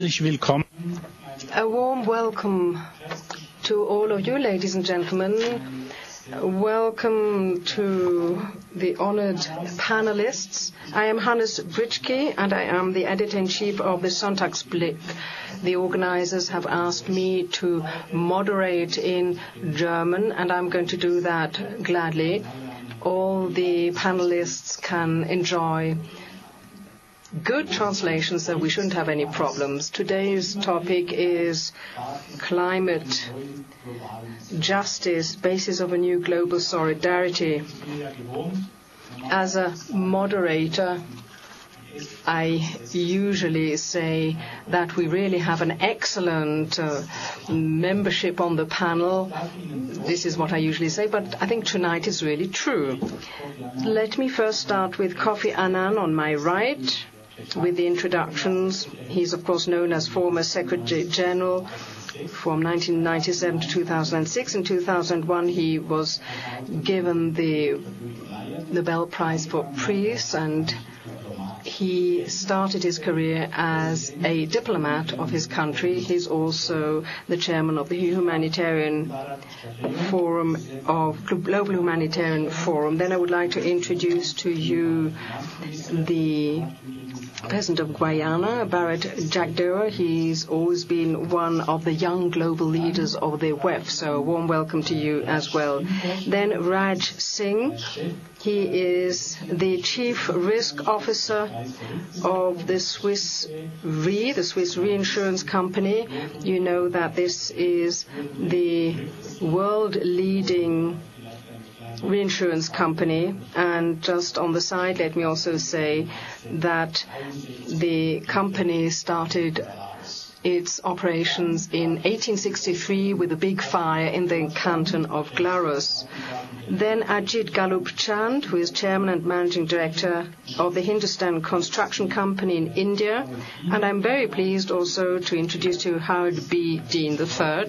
A warm welcome to all of you, ladies and gentlemen. Welcome to the honored panelists. I am Hannes Britschgi, and I am the editor-in-chief of the Sonntagsblick. The organizers have asked me to moderate in German, and I'm going to do that gladly. All the panelists can enjoy good translation, so we shouldn't have any problems. Today's topic is climate justice, basis of a new global solidarity. As a moderator, I usually say that we really have an excellent uh, membership on the panel. This is what I usually say, but I think tonight is really true. Let me first start with Kofi Annan on my right with the introductions. He's, of course, known as former Secretary General from 1997 to 2006. In 2001, he was given the Nobel Prize for Peace, and he started his career as a diplomat of his country. He's also the chairman of the Humanitarian Forum of Global Humanitarian Forum. Then I would like to introduce to you the President of Guyana, Bharrat Jagdeo. He's always been one of the young global leaders of the WEF, so a warm welcome to you as well. Then Raj Singh. He is the Chief Risk Officer of the Swiss Re, the Swiss reinsurance company. You know that this is the world-leading reinsurance company. And just on the side, let me also say that the company started its operations in 1863 with a big fire in the canton of Glarus. Then Ajit Galup Chand, who is Chairman and Managing Director of the Hindustan Construction Company in India. And I'm very pleased also to introduce to you Howard B. Dean III,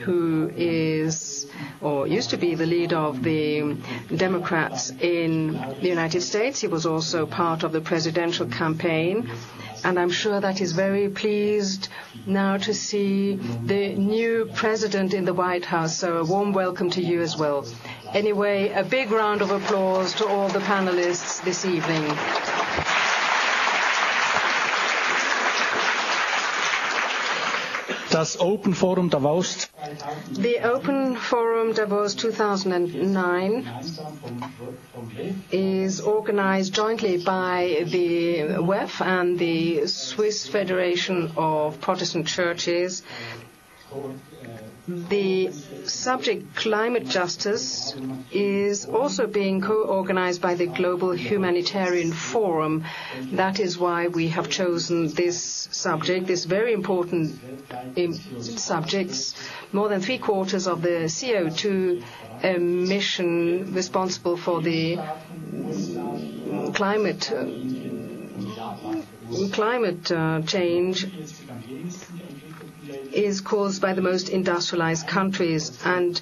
who is or used to be the leader of the Democrats in the United States. He was also part of the presidential campaign, and I'm sure that he's very pleased now to see the new president in the White House. So a warm welcome to you as well. Anyway, a big round of applause to all the panelists this evening. Das Open Forum Davos. The Open Forum Davos 2009 is organized jointly by the WEF and the Swiss Federation of Protestant Churches. The subject, climate justice, is also being co-organized by the Global Humanitarian Forum. That is why we have chosen this subject, this very important subject. More than three-quarters of the CO2 emission responsible for the climate climate uh, change is caused by the most industrialized countries, and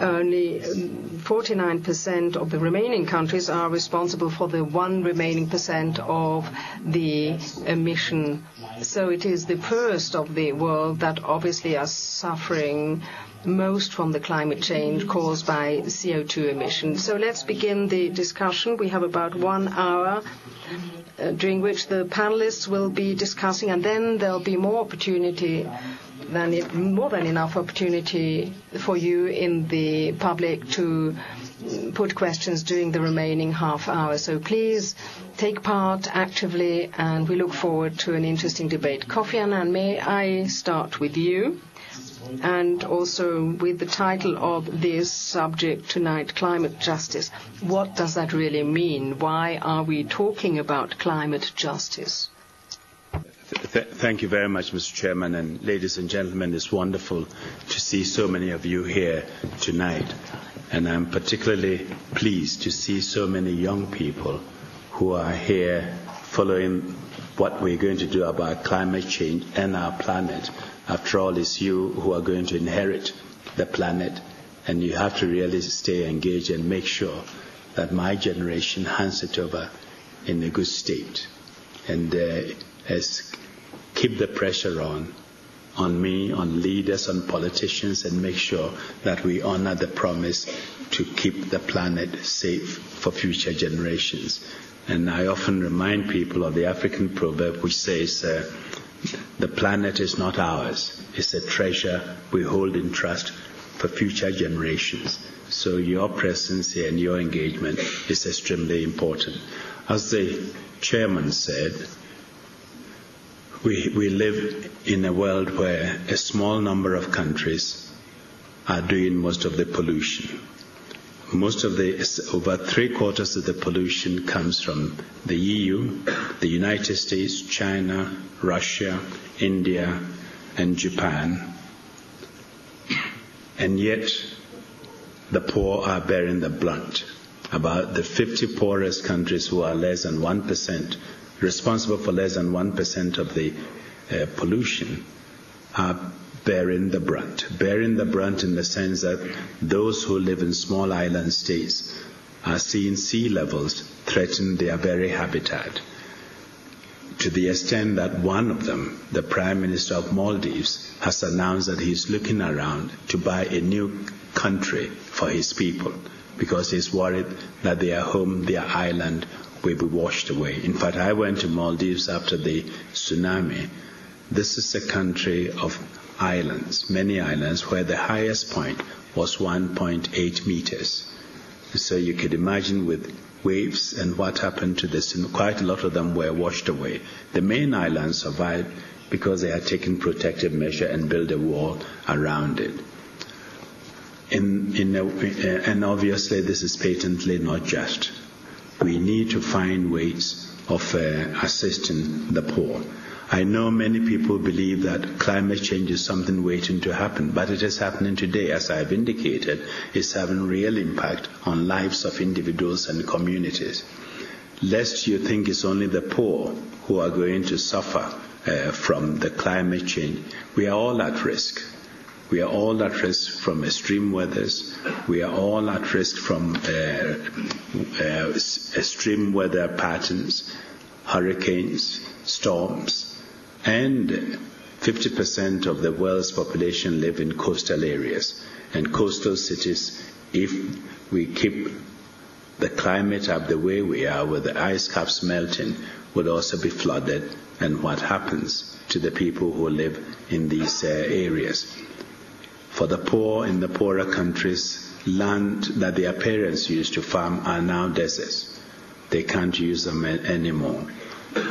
only um, 49% of the remaining countries are responsible for the one remaining percent of the emission. So it is the poorest of the world that obviously are suffering most from the climate change caused by CO2 emissions. So let's begin the discussion. We have about one hour, uh, during which the panelists will be discussing, and then there'll be more opportunity than it, more than enough opportunity for you in the public to put questions during the remaining half hour. So please take part actively, and we look forward to an interesting debate. Kofi Annan, may I start with you? And also with the title of this subject tonight, climate justice. What does that really mean? Why are we talking about climate justice? Thank you very much, Mr. Chairman. And ladies and gentlemen, it's wonderful to see so many of you here tonight. And I'm particularly pleased to see so many young people who are here following what we're going to do about climate change and our planet. After all, it's you who are going to inherit the planet, and you have to really stay engaged and make sure that my generation hands it over in a good state. And as keep the pressure on, on me, on leaders, on politicians, and make sure that we honor the promise to keep the planet safe for future generations. And I often remind people of the African proverb which says, uh, the planet is not ours. It's a treasure we hold in trust for future generations. So your presence here and your engagement is extremely important. As the chairman said, we, we live in a world where a small number of countries are doing most of the pollution. Most of the, over three quarters of the pollution comes from the EU, the United States, China, Russia, India, and Japan. And yet, the poor are bearing the blunt. About the 50 poorest countries who are less than 1%, responsible for less than 1% of the uh, pollution, are bearing the brunt. Bearing the brunt in the sense that those who live in small island states are seeing sea levels threaten their very habitat. To the extent that one of them, the Prime Minister of Maldives, has announced that he's looking around to buy a new country for his people because he's worried that their home, their island, will be washed away. In fact, I went to Maldives after the tsunami. This is a country of islands, many islands, where the highest point was 1.8 meters. So you could imagine with waves and what happened to this, quite a lot of them were washed away. The main island survived because they had taken protective measure and built a wall around it. In, in a, and obviously, this is patently not just. We need to find ways of uh, assisting the poor. I know many people believe that climate change is something waiting to happen, but it is happening today, as I've indicated. It's having real impact on lives of individuals and communities. Lest you think it's only the poor who are going to suffer uh, from the climate change, we are all at risk. We are all at risk from extreme weathers. We are all at risk from uh, uh, extreme weather patterns, hurricanes, storms, and 50% of the world's population live in coastal areas. And coastal cities, if we keep the climate up the way we are, with the ice caps melting, would also be flooded. And what happens to the people who live in these uh, areas? For the poor in the poorer countries, land that their parents used to farm are now deserts. They can't use them anymore.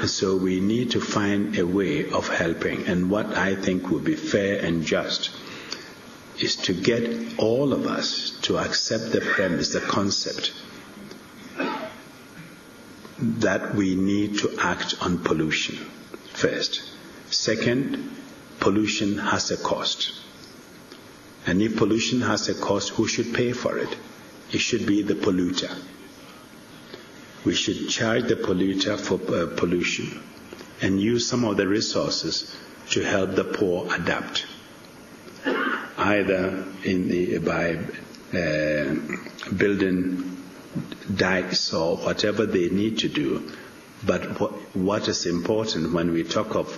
So we need to find a way of helping. And what I think would be fair and just is to get all of us to accept the premise, the concept that we need to act on pollution first. Second, pollution has a cost. And if pollution has a cost, who should pay for it? It should be the polluter we should charge the polluter for uh, pollution and use some of the resources to help the poor adapt, either the, by uh, building dikes or whatever they need to do. But what is important when we talk of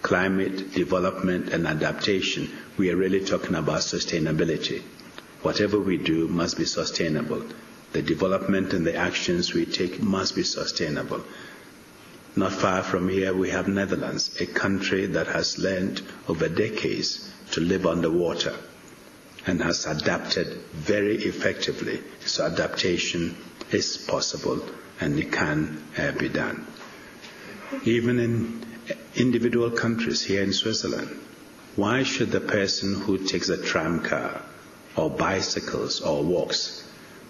climate development and adaptation, we are really talking about sustainability. Whatever we do must be sustainable. The development and the actions we take must be sustainable. Not far from here, we have Netherlands, a country that has learned over decades to live underwater and has adapted very effectively. So adaptation is possible and it can uh, be done. Even in individual countries here in Switzerland, why should the person who takes a tram car or bicycles or walks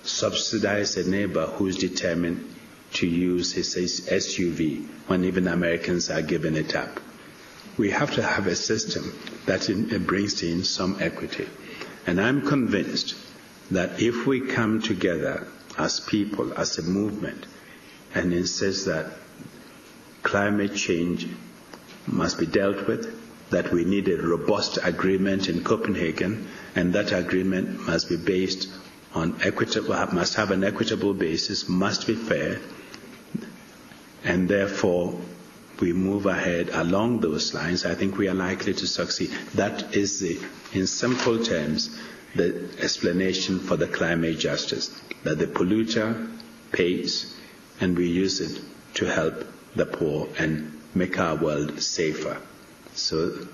subsidize a neighbor who's determined to use his SUV when even Americans are giving it up. We have to have a system that brings in some equity. And I'm convinced that if we come together as people, as a movement, and insist that climate change must be dealt with, that we need a robust agreement in Copenhagen, and that agreement must be based on equitable, must have an equitable basis, must be fair, and therefore we move ahead along those lines, I think we are likely to succeed. That is the, in simple terms, the explanation for the climate justice, that the polluter pays and we use it to help the poor and make our world safer. So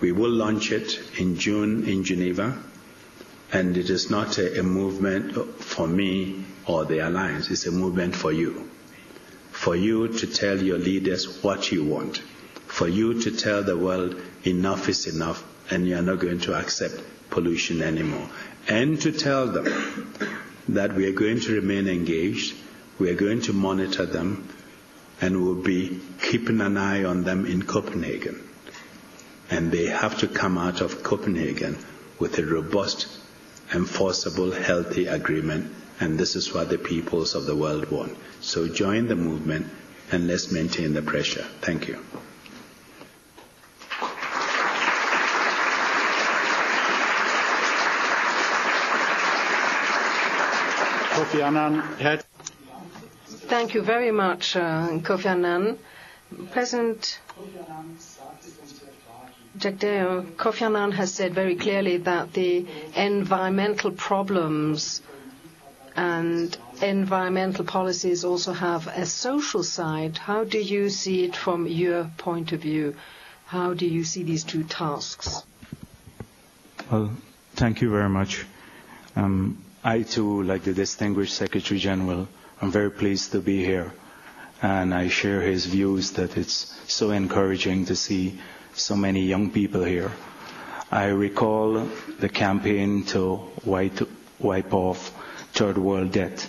we will launch it in June in Geneva, and it is not a, a movement for me or the alliance, it's a movement for you. For you to tell your leaders what you want. For you to tell the world enough is enough and you're not going to accept pollution anymore. And to tell them that we are going to remain engaged, we are going to monitor them, and we'll be keeping an eye on them in Copenhagen. And they have to come out of Copenhagen with a robust, enforceable, healthy agreement. And this is what the peoples of the world want. So join the movement and let's maintain the pressure. Thank you. Kofi Annan, Thank you very much, uh, Kofi Annan. President Jagdeo, Kofi Annan has said very clearly that the environmental problems and environmental policies also have a social side. How do you see it from your point of view? How do you see these two tasks? Well, thank you very much. Um, I too, like the distinguished Secretary General, I'm very pleased to be here. And I share his views that it's so encouraging to see so many young people here. I recall the campaign to wipe, wipe off third world debt.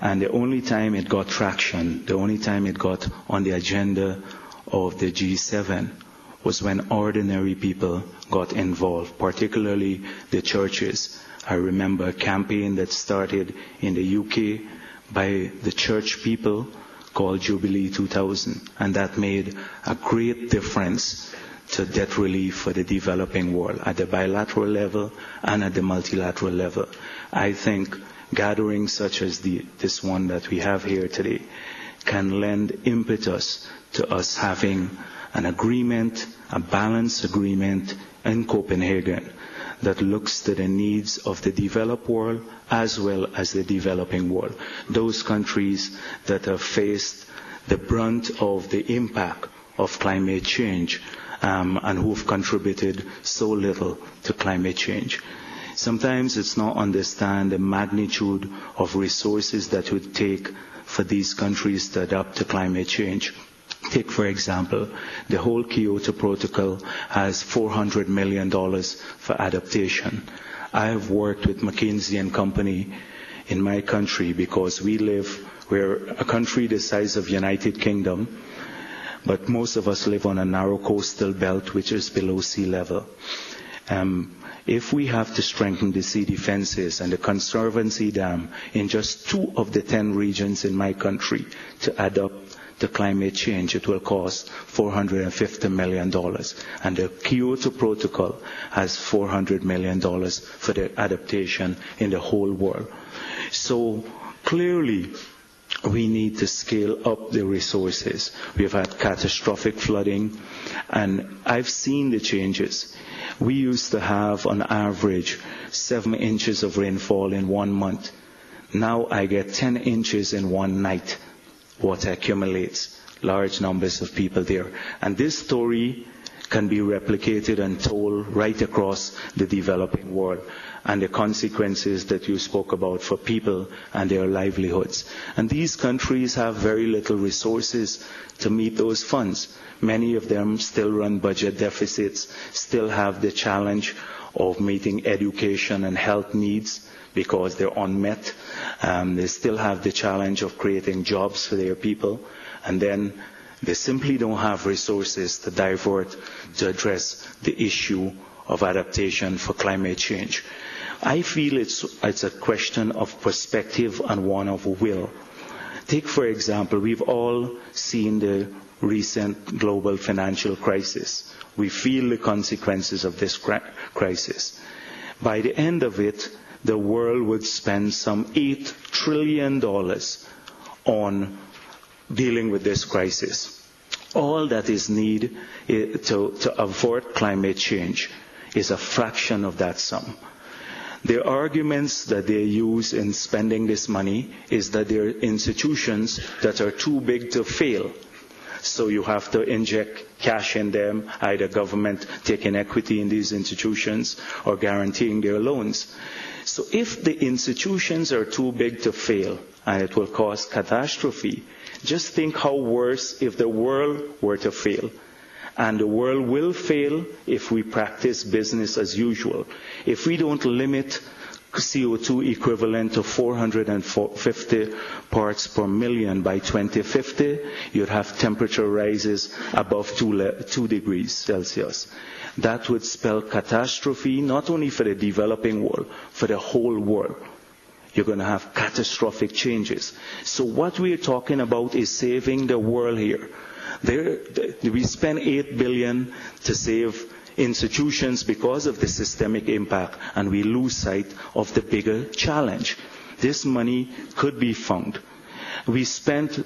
And the only time it got traction, the only time it got on the agenda of the G7 was when ordinary people got involved, particularly the churches. I remember a campaign that started in the UK by the church people called Jubilee 2000, and that made a great difference to debt relief for the developing world at the bilateral level and at the multilateral level. I think gatherings such as the, this one that we have here today can lend impetus to us having an agreement, a balanced agreement in Copenhagen that looks to the needs of the developed world as well as the developing world. Those countries that have faced the brunt of the impact of climate change um, and who've contributed so little to climate change. Sometimes it's not understand the magnitude of resources that would take for these countries to adapt to climate change. Take, for example, the whole Kyoto Protocol has $400 million for adaptation. I have worked with McKinsey and Company in my country because we live, we're a country the size of United Kingdom, but most of us live on a narrow coastal belt which is below sea level. Um, if we have to strengthen the sea defenses and the Conservancy Dam in just two of the ten regions in my country to adapt to climate change, it will cost $450 million. And the Kyoto Protocol has $400 million for the adaptation in the whole world. So clearly, we need to scale up the resources. We've had catastrophic flooding, and I've seen the changes. We used to have, on average, seven inches of rainfall in one month. Now I get 10 inches in one night. Water accumulates. Large numbers of people there. And this story can be replicated and told right across the developing world and the consequences that you spoke about for people and their livelihoods. And these countries have very little resources to meet those funds. Many of them still run budget deficits, still have the challenge of meeting education and health needs because they're unmet. Um, they still have the challenge of creating jobs for their people. And then they simply don't have resources to divert to address the issue of adaptation for climate change. I feel it's, it's a question of perspective and one of will. Take, for example, we've all seen the recent global financial crisis. We feel the consequences of this crisis. By the end of it, the world would spend some $8 trillion on dealing with this crisis. All that is needed eh, to, to avoid climate change is a fraction of that sum. The arguments that they use in spending this money is that there are institutions that are too big to fail. So you have to inject cash in them, either government taking equity in these institutions or guaranteeing their loans. So if the institutions are too big to fail and it will cause catastrophe, just think how worse if the world were to fail. And the world will fail if we practice business as usual. If we don't limit CO2 equivalent to 450 parts per million by 2050, you'd have temperature rises above 2, 2 degrees Celsius. That would spell catastrophe not only for the developing world, for the whole world you're going to have catastrophic changes. So what we're talking about is saving the world here. There, we spend 8 billion to save institutions because of the systemic impact, and we lose sight of the bigger challenge. This money could be found. We spent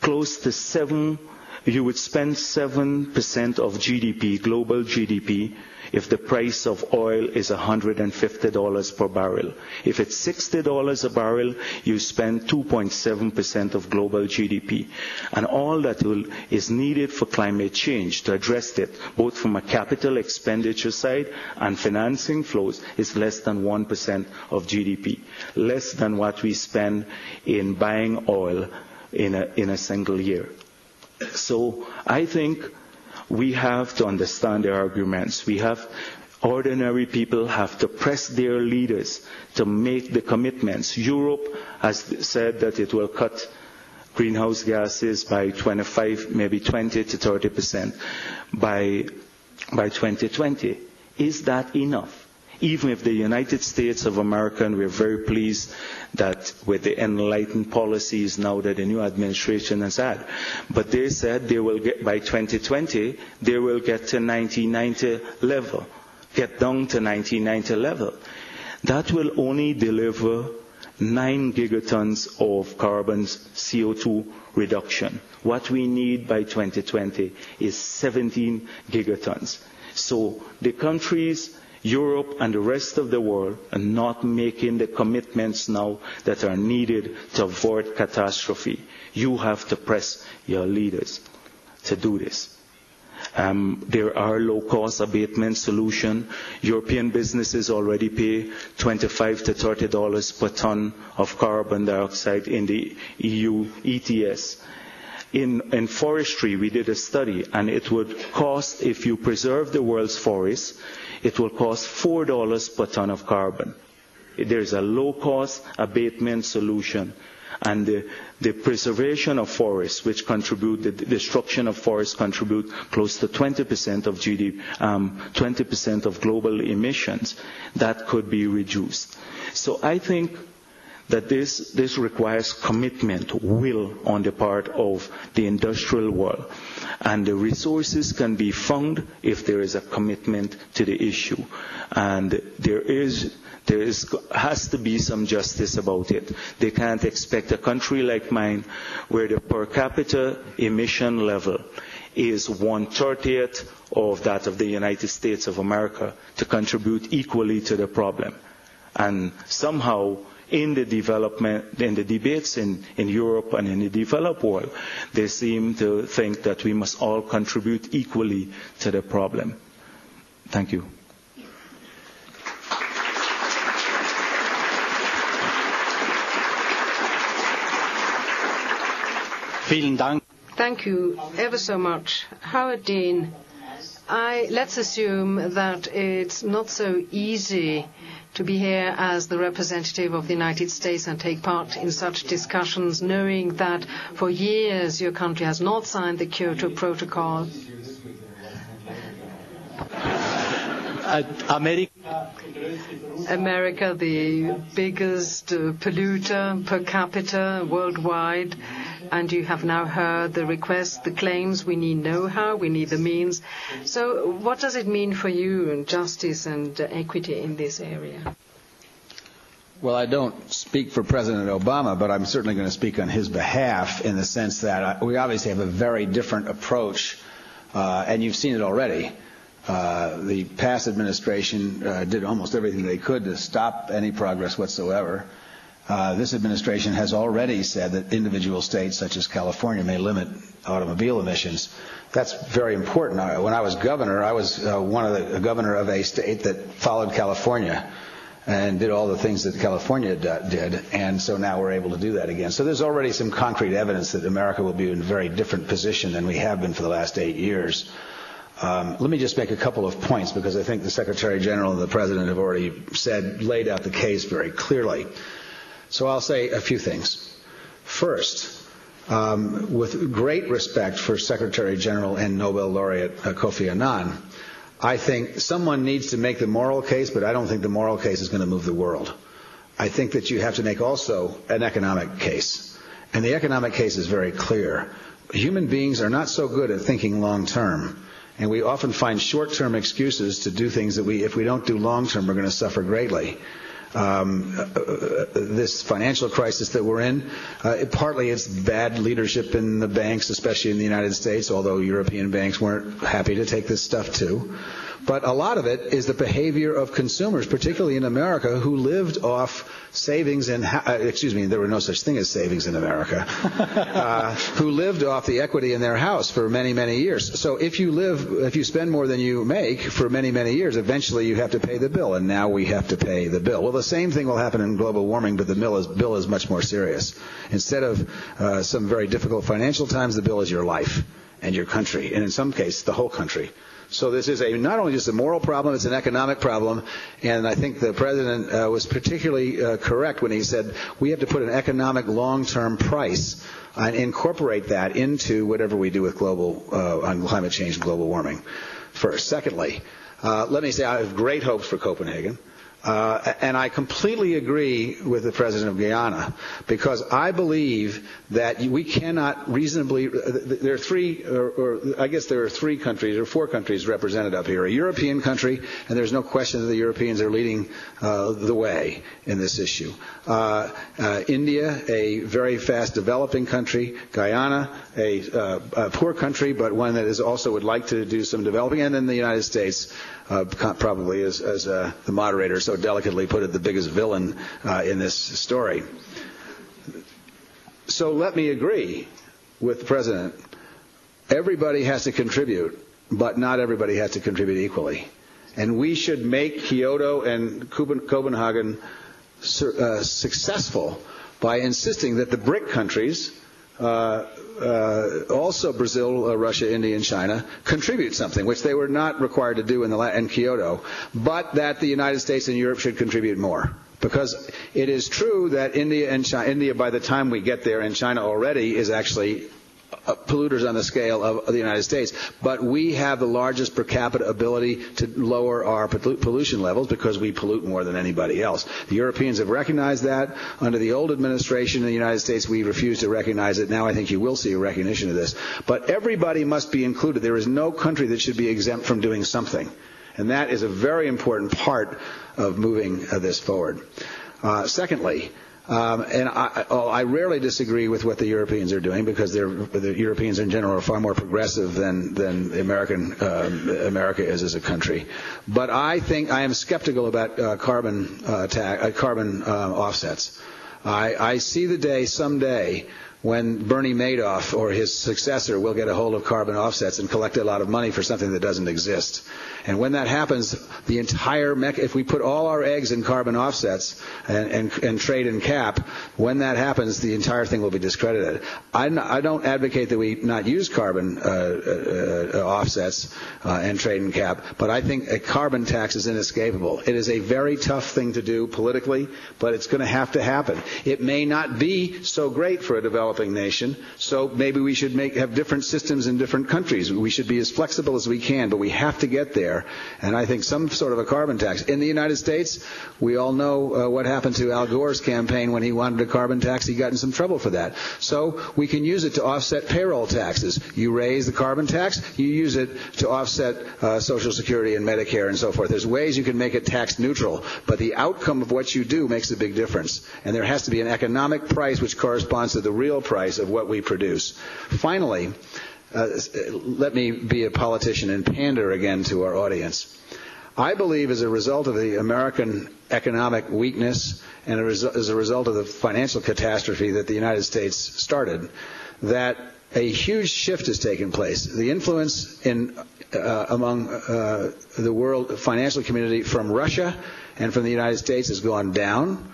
close to seven, you would spend 7% of GDP, global GDP, if the price of oil is $150 per barrel. If it's $60 a barrel, you spend 2.7% of global GDP. And all that will, is needed for climate change to address it, both from a capital expenditure side and financing flows, is less than 1% of GDP. Less than what we spend in buying oil in a, in a single year. So I think we have to understand their arguments. We have ordinary people have to press their leaders to make the commitments. Europe has said that it will cut greenhouse gases by 25, maybe 20 to 30 percent by, by 2020. Is that enough? Even if the United States of America, and we're very pleased that with the enlightened policies now that the new administration has had, but they said they will get, by 2020, they will get to 1990 level, get down to 1990 level. That will only deliver 9 gigatons of carbon CO2 reduction. What we need by 2020 is 17 gigatons. So the countries Europe and the rest of the world are not making the commitments now that are needed to avoid catastrophe. You have to press your leaders to do this. Um, there are low-cost abatement solutions. European businesses already pay 25 to 30 dollars per ton of carbon dioxide in the EU ETS. In, in, forestry, we did a study, and it would cost, if you preserve the world's forests, it will cost $4 per ton of carbon. There's a low-cost abatement solution. And the, the, preservation of forests, which contribute, the destruction of forests contribute close to 20% of GDP, um, 20% of global emissions, that could be reduced. So I think that this, this requires commitment, will on the part of the industrial world. And the resources can be found if there is a commitment to the issue. And there is, there is, has to be some justice about it. They can't expect a country like mine where the per capita emission level is one thirtieth of that of the United States of America to contribute equally to the problem. And somehow in the development, in the debates in, in Europe and in the developed world, they seem to think that we must all contribute equally to the problem. Thank you. Thank you ever so much. Howard Dean, I, let's assume that it's not so easy to be here as the representative of the United States and take part in such discussions, knowing that for years your country has not signed the Kyoto Protocol. America. America, the biggest uh, polluter per capita worldwide, and you have now heard the request, the claims. We need know-how, we need the means. So, what does it mean for you, and justice and uh, equity in this area? Well, I don't speak for President Obama, but I'm certainly going to speak on his behalf in the sense that we obviously have a very different approach, uh, and you've seen it already. Uh, the past administration uh, did almost everything they could to stop any progress whatsoever. Uh, this administration has already said that individual states, such as California, may limit automobile emissions. That's very important. When I was governor, I was uh, one of the governor of a state that followed California and did all the things that California did, and so now we're able to do that again. So there's already some concrete evidence that America will be in a very different position than we have been for the last eight years. Um, let me just make a couple of points because I think the Secretary General and the President have already said, laid out the case very clearly. So I'll say a few things. First, um, with great respect for Secretary General and Nobel laureate uh, Kofi Annan, I think someone needs to make the moral case, but I don't think the moral case is going to move the world. I think that you have to make also an economic case. And the economic case is very clear. Human beings are not so good at thinking long term. And we often find short term excuses to do things that we, if we don't do long term, we're going to suffer greatly. Um, uh, this financial crisis that we're in, uh, partly it's bad leadership in the banks, especially in the United States, although European banks weren't happy to take this stuff too. But a lot of it is the behavior of consumers, particularly in America, who lived off savings and, uh, excuse me, there were no such thing as savings in America, uh, who lived off the equity in their house for many, many years. So if you live, if you spend more than you make for many, many years, eventually you have to pay the bill, and now we have to pay the bill. Well, the same thing will happen in global warming, but the bill is, bill is much more serious. Instead of uh, some very difficult financial times, the bill is your life and your country, and in some cases, the whole country. So this is a not only just a moral problem, it's an economic problem. And I think the president uh, was particularly uh, correct when he said we have to put an economic long-term price and incorporate that into whatever we do with global uh, on climate change and global warming. First, secondly, uh, let me say I have great hopes for Copenhagen. Uh, and I completely agree with the president of Guyana because I believe that we cannot reasonably. Uh, there are three, or, or, I guess there are three countries or four countries represented up here. A European country, and there's no question that the Europeans are leading uh, the way in this issue. Uh, uh India, a very fast developing country. Guyana, a, uh, a, poor country, but one that is also would like to do some developing. And then the United States, probably as, as the moderator so delicately put it, the biggest villain uh, in this story. So let me agree with the president. Everybody has to contribute, but not everybody has to contribute equally. And we should make Kyoto and Copenhagen uh, successful by insisting that the BRIC countries, uh, uh, also Brazil, uh, Russia, India, and China contribute something, which they were not required to do in, the, in Kyoto, but that the United States and Europe should contribute more. Because it is true that India and China, India, by the time we get there, and China already is actually polluters on the scale of the United States, but we have the largest per capita ability to lower our pollution levels because we pollute more than anybody else. The Europeans have recognized that. Under the old administration in the United States, we refused to recognize it. Now I think you will see a recognition of this. But everybody must be included. There is no country that should be exempt from doing something. And that is a very important part of moving uh, this forward. Uh, secondly, um, and I, oh, I, rarely disagree with what the Europeans are doing because the Europeans in general are far more progressive than than American uh, America is as a country. But I think I am skeptical about uh, carbon uh, ta- carbon uh, offsets. I, I see the day someday when Bernie Madoff or his successor will get a hold of carbon offsets and collect a lot of money for something that doesn't exist. And when that happens, the entire mech- if we put all our eggs in carbon offsets and, and, and trade and cap, when that happens, the entire thing will be discredited. I, I don't advocate that we not use carbon uh, uh, uh, offsets uh, and trade and cap, but I think a carbon tax is inescapable. It is a very tough thing to do politically, but it's going to have to happen. It may not be so great for a developed developing nation, so maybe we should make, have different systems in different countries. We should be as flexible as we can, but we have to get there. And I think some sort of a carbon tax. In the United States, we all know uh, what happened to Al Gore's campaign when he wanted a carbon tax. He got in some trouble for that. So we can use it to offset payroll taxes. You raise the carbon tax, you use it to offset uh, Social Security and Medicare and so forth. There's ways you can make it tax neutral, but the outcome of what you do makes a big difference. And there has to be an economic price which corresponds to the real price of what we produce. Finally, uh, let me be a politician and pander again to our audience. I believe as a result of the American economic weakness and as a result of the financial catastrophe that the United States started, that a huge shift has taken place. The influence in, uh, among uh, the world financial community from Russia and from the United States has gone down.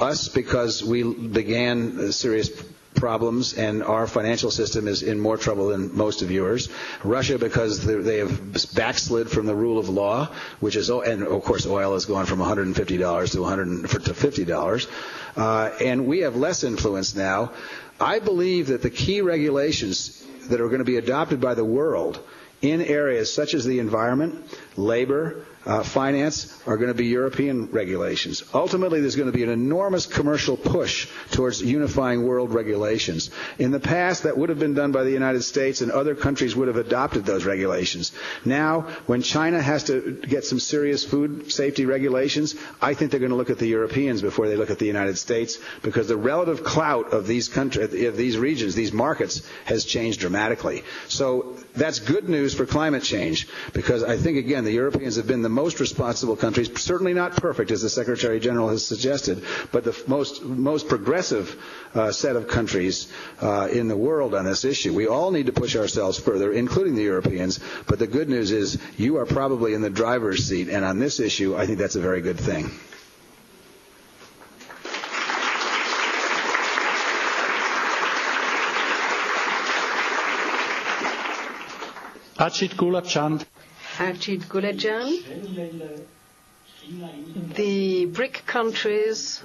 Us, because we began serious problems, and our financial system is in more trouble than most of yours. Russia, because they have backslid from the rule of law, which is, and of course, oil has gone from $150 to 100 to $50. Uh, and we have less influence now. I believe that the key regulations that are going to be adopted by the world in areas such as the environment, labor, uh, finance are going to be European regulations. Ultimately, there's going to be an enormous commercial push towards unifying world regulations. In the past, that would have been done by the United States, and other countries would have adopted those regulations. Now, when China has to get some serious food safety regulations, I think they're going to look at the Europeans before they look at the United States, because the relative clout of these countries, of these regions, these markets, has changed dramatically. So that's good news for climate change, because I think again the Europeans have been the most responsible countries, certainly not perfect, as the Secretary General has suggested, but the most, most progressive uh, set of countries uh, in the world on this issue. We all need to push ourselves further, including the Europeans, but the good news is you are probably in the driver's seat, and on this issue, I think that's a very good thing. Ajit Gulabchand. Ajit Gulabchand. The BRIC countries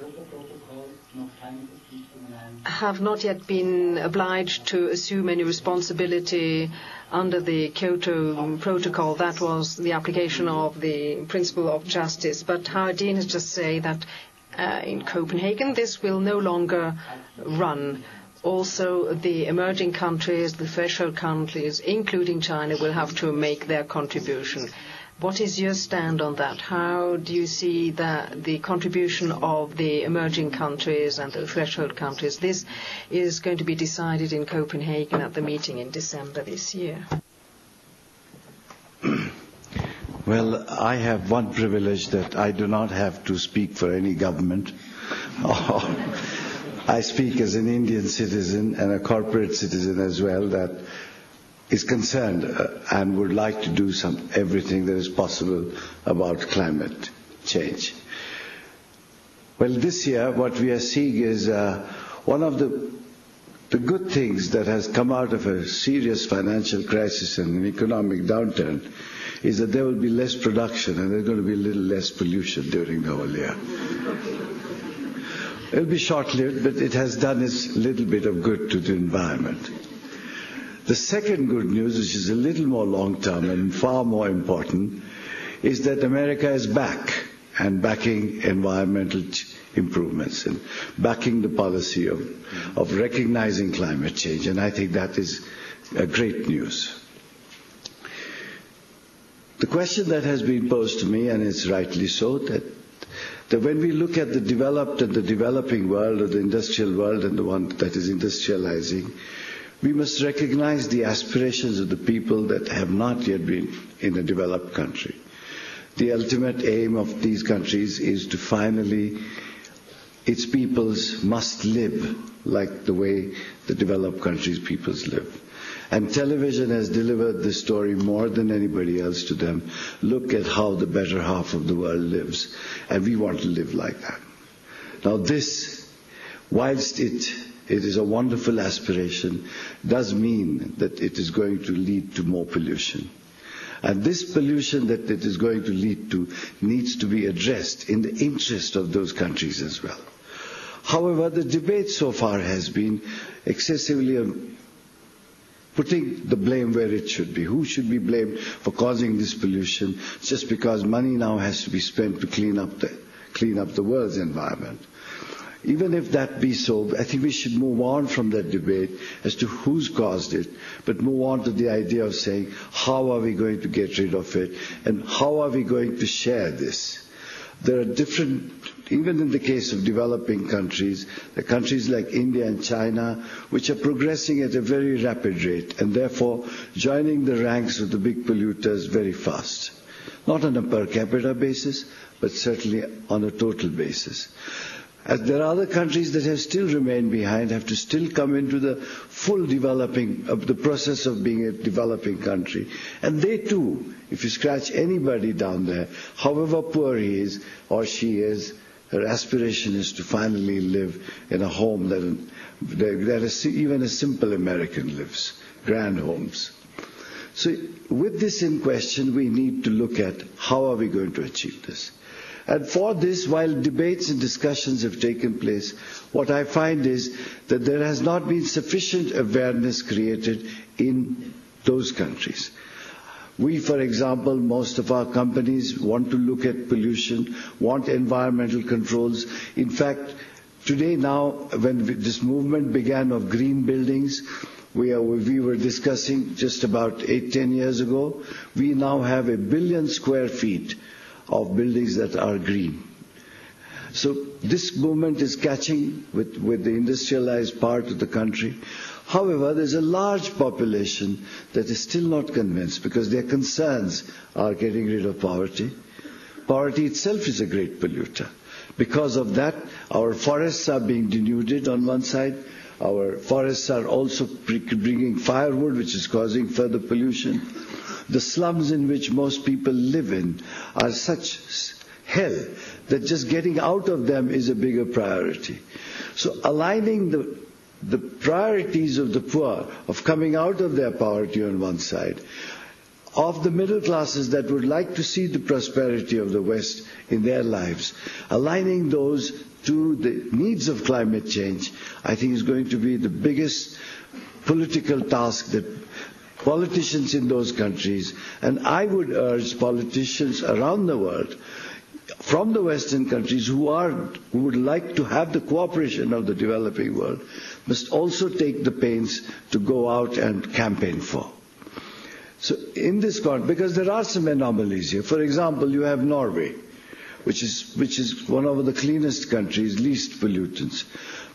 have not yet been obliged to assume any responsibility under the Kyoto Protocol. That was the application of the principle of justice. But Howard Dean has just said that uh, in Copenhagen this will no longer run. Also, the emerging countries, the threshold countries, including China, will have to make their contribution. What is your stand on that? How do you see that the contribution of the emerging countries and the threshold countries? This is going to be decided in Copenhagen at the meeting in December this year. Well, I have one privilege that I do not have to speak for any government. Oh, I speak as an Indian citizen and a corporate citizen as well that is concerned uh, and would like to do some everything that is possible about climate change. Well, this year what we are seeing is uh, one of the the good things that has come out of a serious financial crisis and an economic downturn is that there will be less production and there's going to be a little less pollution during the whole year. It'll be short-lived, but it has done its little bit of good to the environment. The second good news, which is a little more long-term and far more important, is that America is back and backing environmental improvements and backing the policy of, of recognizing climate change. And I think that is a great news. The question that has been posed to me, and it's rightly so, that that when we look at the developed and the developing world or the industrial world and the one that is industrializing, we must recognize the aspirations of the people that have not yet been in a developed country. The ultimate aim of these countries is to finally, its peoples must live like the way the developed countries' peoples live. And television has delivered the story more than anybody else to them. Look at how the better half of the world lives. And we want to live like that. Now this, whilst it, it is a wonderful aspiration, does mean that it is going to lead to more pollution. And this pollution that it is going to lead to needs to be addressed in the interest of those countries as well. However, the debate so far has been excessively um, putting the blame where it should be. Who should be blamed for causing this pollution just because money now has to be spent to clean up the, clean up the world's environment? Even if that be so, I think we should move on from that debate as to who's caused it, but move on to the idea of saying, how are we going to get rid of it, and how are we going to share this? There are different, even in the case of developing countries, the countries like India and China, which are progressing at a very rapid rate, and therefore joining the ranks of the big polluters very fast. Not on a per capita basis, but certainly on a total basis. As there are other countries that have still remained behind, have to still come into the full developing of the process of being a developing country. And they too, if you scratch anybody down there, however poor he is or she is, her aspiration is to finally live in a home that, that even a simple American lives, grand homes. So with this in question, we need to look at how are we going to achieve this. And for this, while debates and discussions have taken place, what I find is that there has not been sufficient awareness created in those countries. We, for example, most of our companies want to look at pollution, want environmental controls. In fact, today now, when this movement began of green buildings, we, are, we were discussing just about eight, ten years ago, we now have a billion square feet of buildings that are green. So this movement is catching with, with the industrialized part of the country. However, there's a large population that is still not convinced because their concerns are getting rid of poverty. Poverty itself is a great polluter. Because of that, our forests are being denuded on one side. Our forests are also bringing firewood, which is causing further pollution. The slums in which most people live in are such hell that just getting out of them is a bigger priority. So aligning the, the priorities of the poor, of coming out of their poverty on one side, of the middle classes that would like to see the prosperity of the West in their lives, aligning those to the needs of climate change, I think is going to be the biggest political task that politicians in those countries, and I would urge politicians around the world from the Western countries who are who would like to have the cooperation of the developing world must also take the pains to go out and campaign for. So in this context, because there are some anomalies here. For example, you have Norway, which is which is one of the cleanest countries, least pollutants.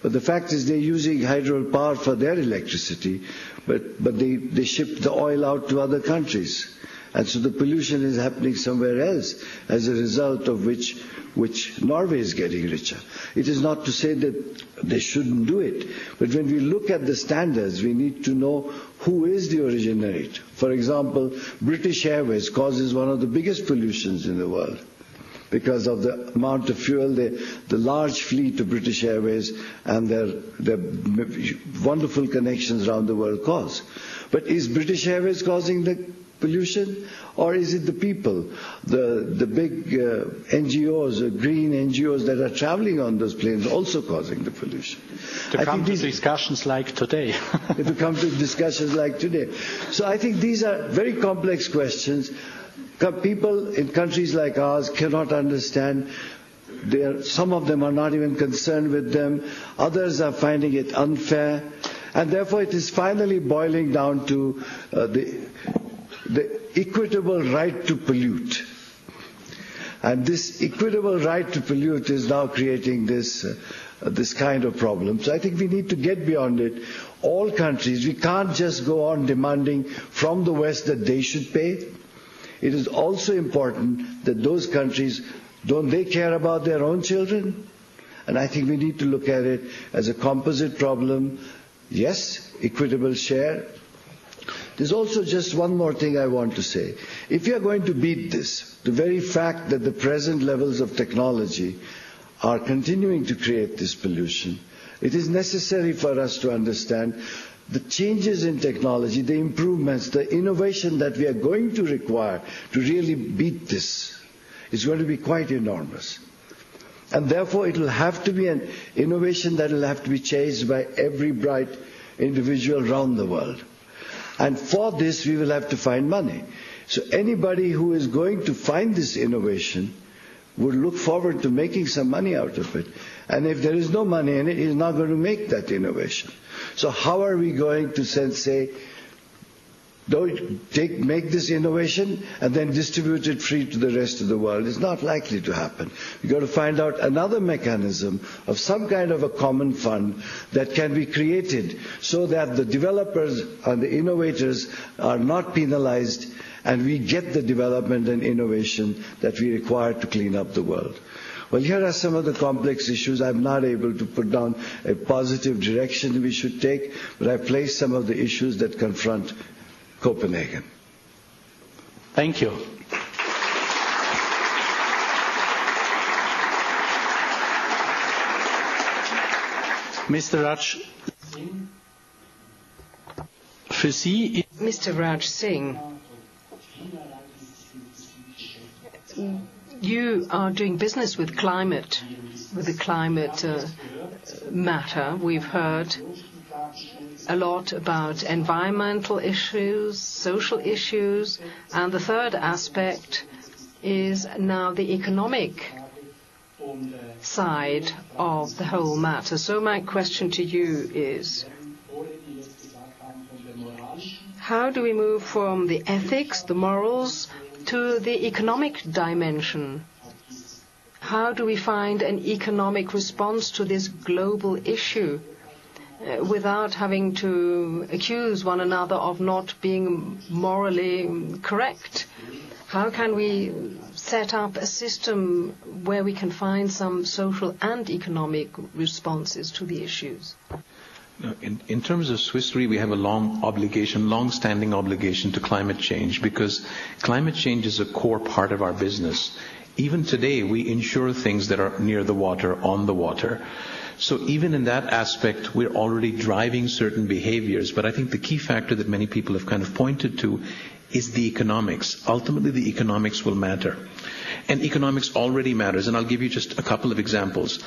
But the fact is they're using hydropower for their electricity, but, but they, they ship the oil out to other countries. And so the pollution is happening somewhere else as a result of which, which Norway is getting richer. It is not to say that they shouldn't do it, but when we look at the standards, we need to know who is the originator. For example, British Airways causes one of the biggest pollutions in the world because of the amount of fuel, the, the large fleet of British Airways and their, their wonderful connections around the world cause. But is British Airways causing the pollution or is it the people, the, the big uh, NGOs, uh, green NGOs that are traveling on those planes also causing the pollution? To come to discussions like today. to come to discussions like today. So I think these are very complex questions People in countries like ours cannot understand. Are, some of them are not even concerned with them. Others are finding it unfair. And therefore it is finally boiling down to uh, the, the equitable right to pollute. And this equitable right to pollute is now creating this, uh, this kind of problem. So I think we need to get beyond it. All countries, we can't just go on demanding from the West that they should pay. It is also important that those countries, don't they care about their own children? And I think we need to look at it as a composite problem. Yes, equitable share. There's also just one more thing I want to say. If you are going to beat this, the very fact that the present levels of technology are continuing to create this pollution, it is necessary for us to understand the changes in technology, the improvements, the innovation that we are going to require to really beat this is going to be quite enormous. And therefore, it will have to be an innovation that will have to be chased by every bright individual around the world. And for this, we will have to find money. So anybody who is going to find this innovation would look forward to making some money out of it. And if there is no money in it, he's not going to make that innovation. So how are we going to say, take, make this innovation and then distribute it free to the rest of the world. It's not likely to happen. We've got to find out another mechanism of some kind of a common fund that can be created so that the developers and the innovators are not penalized and we get the development and innovation that we require to clean up the world. Well, here are some of the complex issues. I'm not able to put down a positive direction we should take, but I place some of the issues that confront Copenhagen. Thank you. Mr. Raj, für Sie Mr. Raj Singh, you are doing business with climate, with the climate uh, matter. We've heard a lot about environmental issues, social issues, and the third aspect is now the economic side of the whole matter. So my question to you is, how do we move from the ethics, the morals, to the economic dimension? How do we find an economic response to this global issue? Uh, without having to accuse one another of not being morally correct? How can we set up a system where we can find some social and economic responses to the issues? In, in, terms of Swiss Re, we have a long obligation, long-standing obligation to climate change because climate change is a core part of our business. Even today, we insure things that are near the water, on the water. So even in that aspect, we're already driving certain behaviors. But I think the key factor that many people have kind of pointed to is the economics. Ultimately, the economics will matter. And economics already matters. And I'll give you just a couple of examples.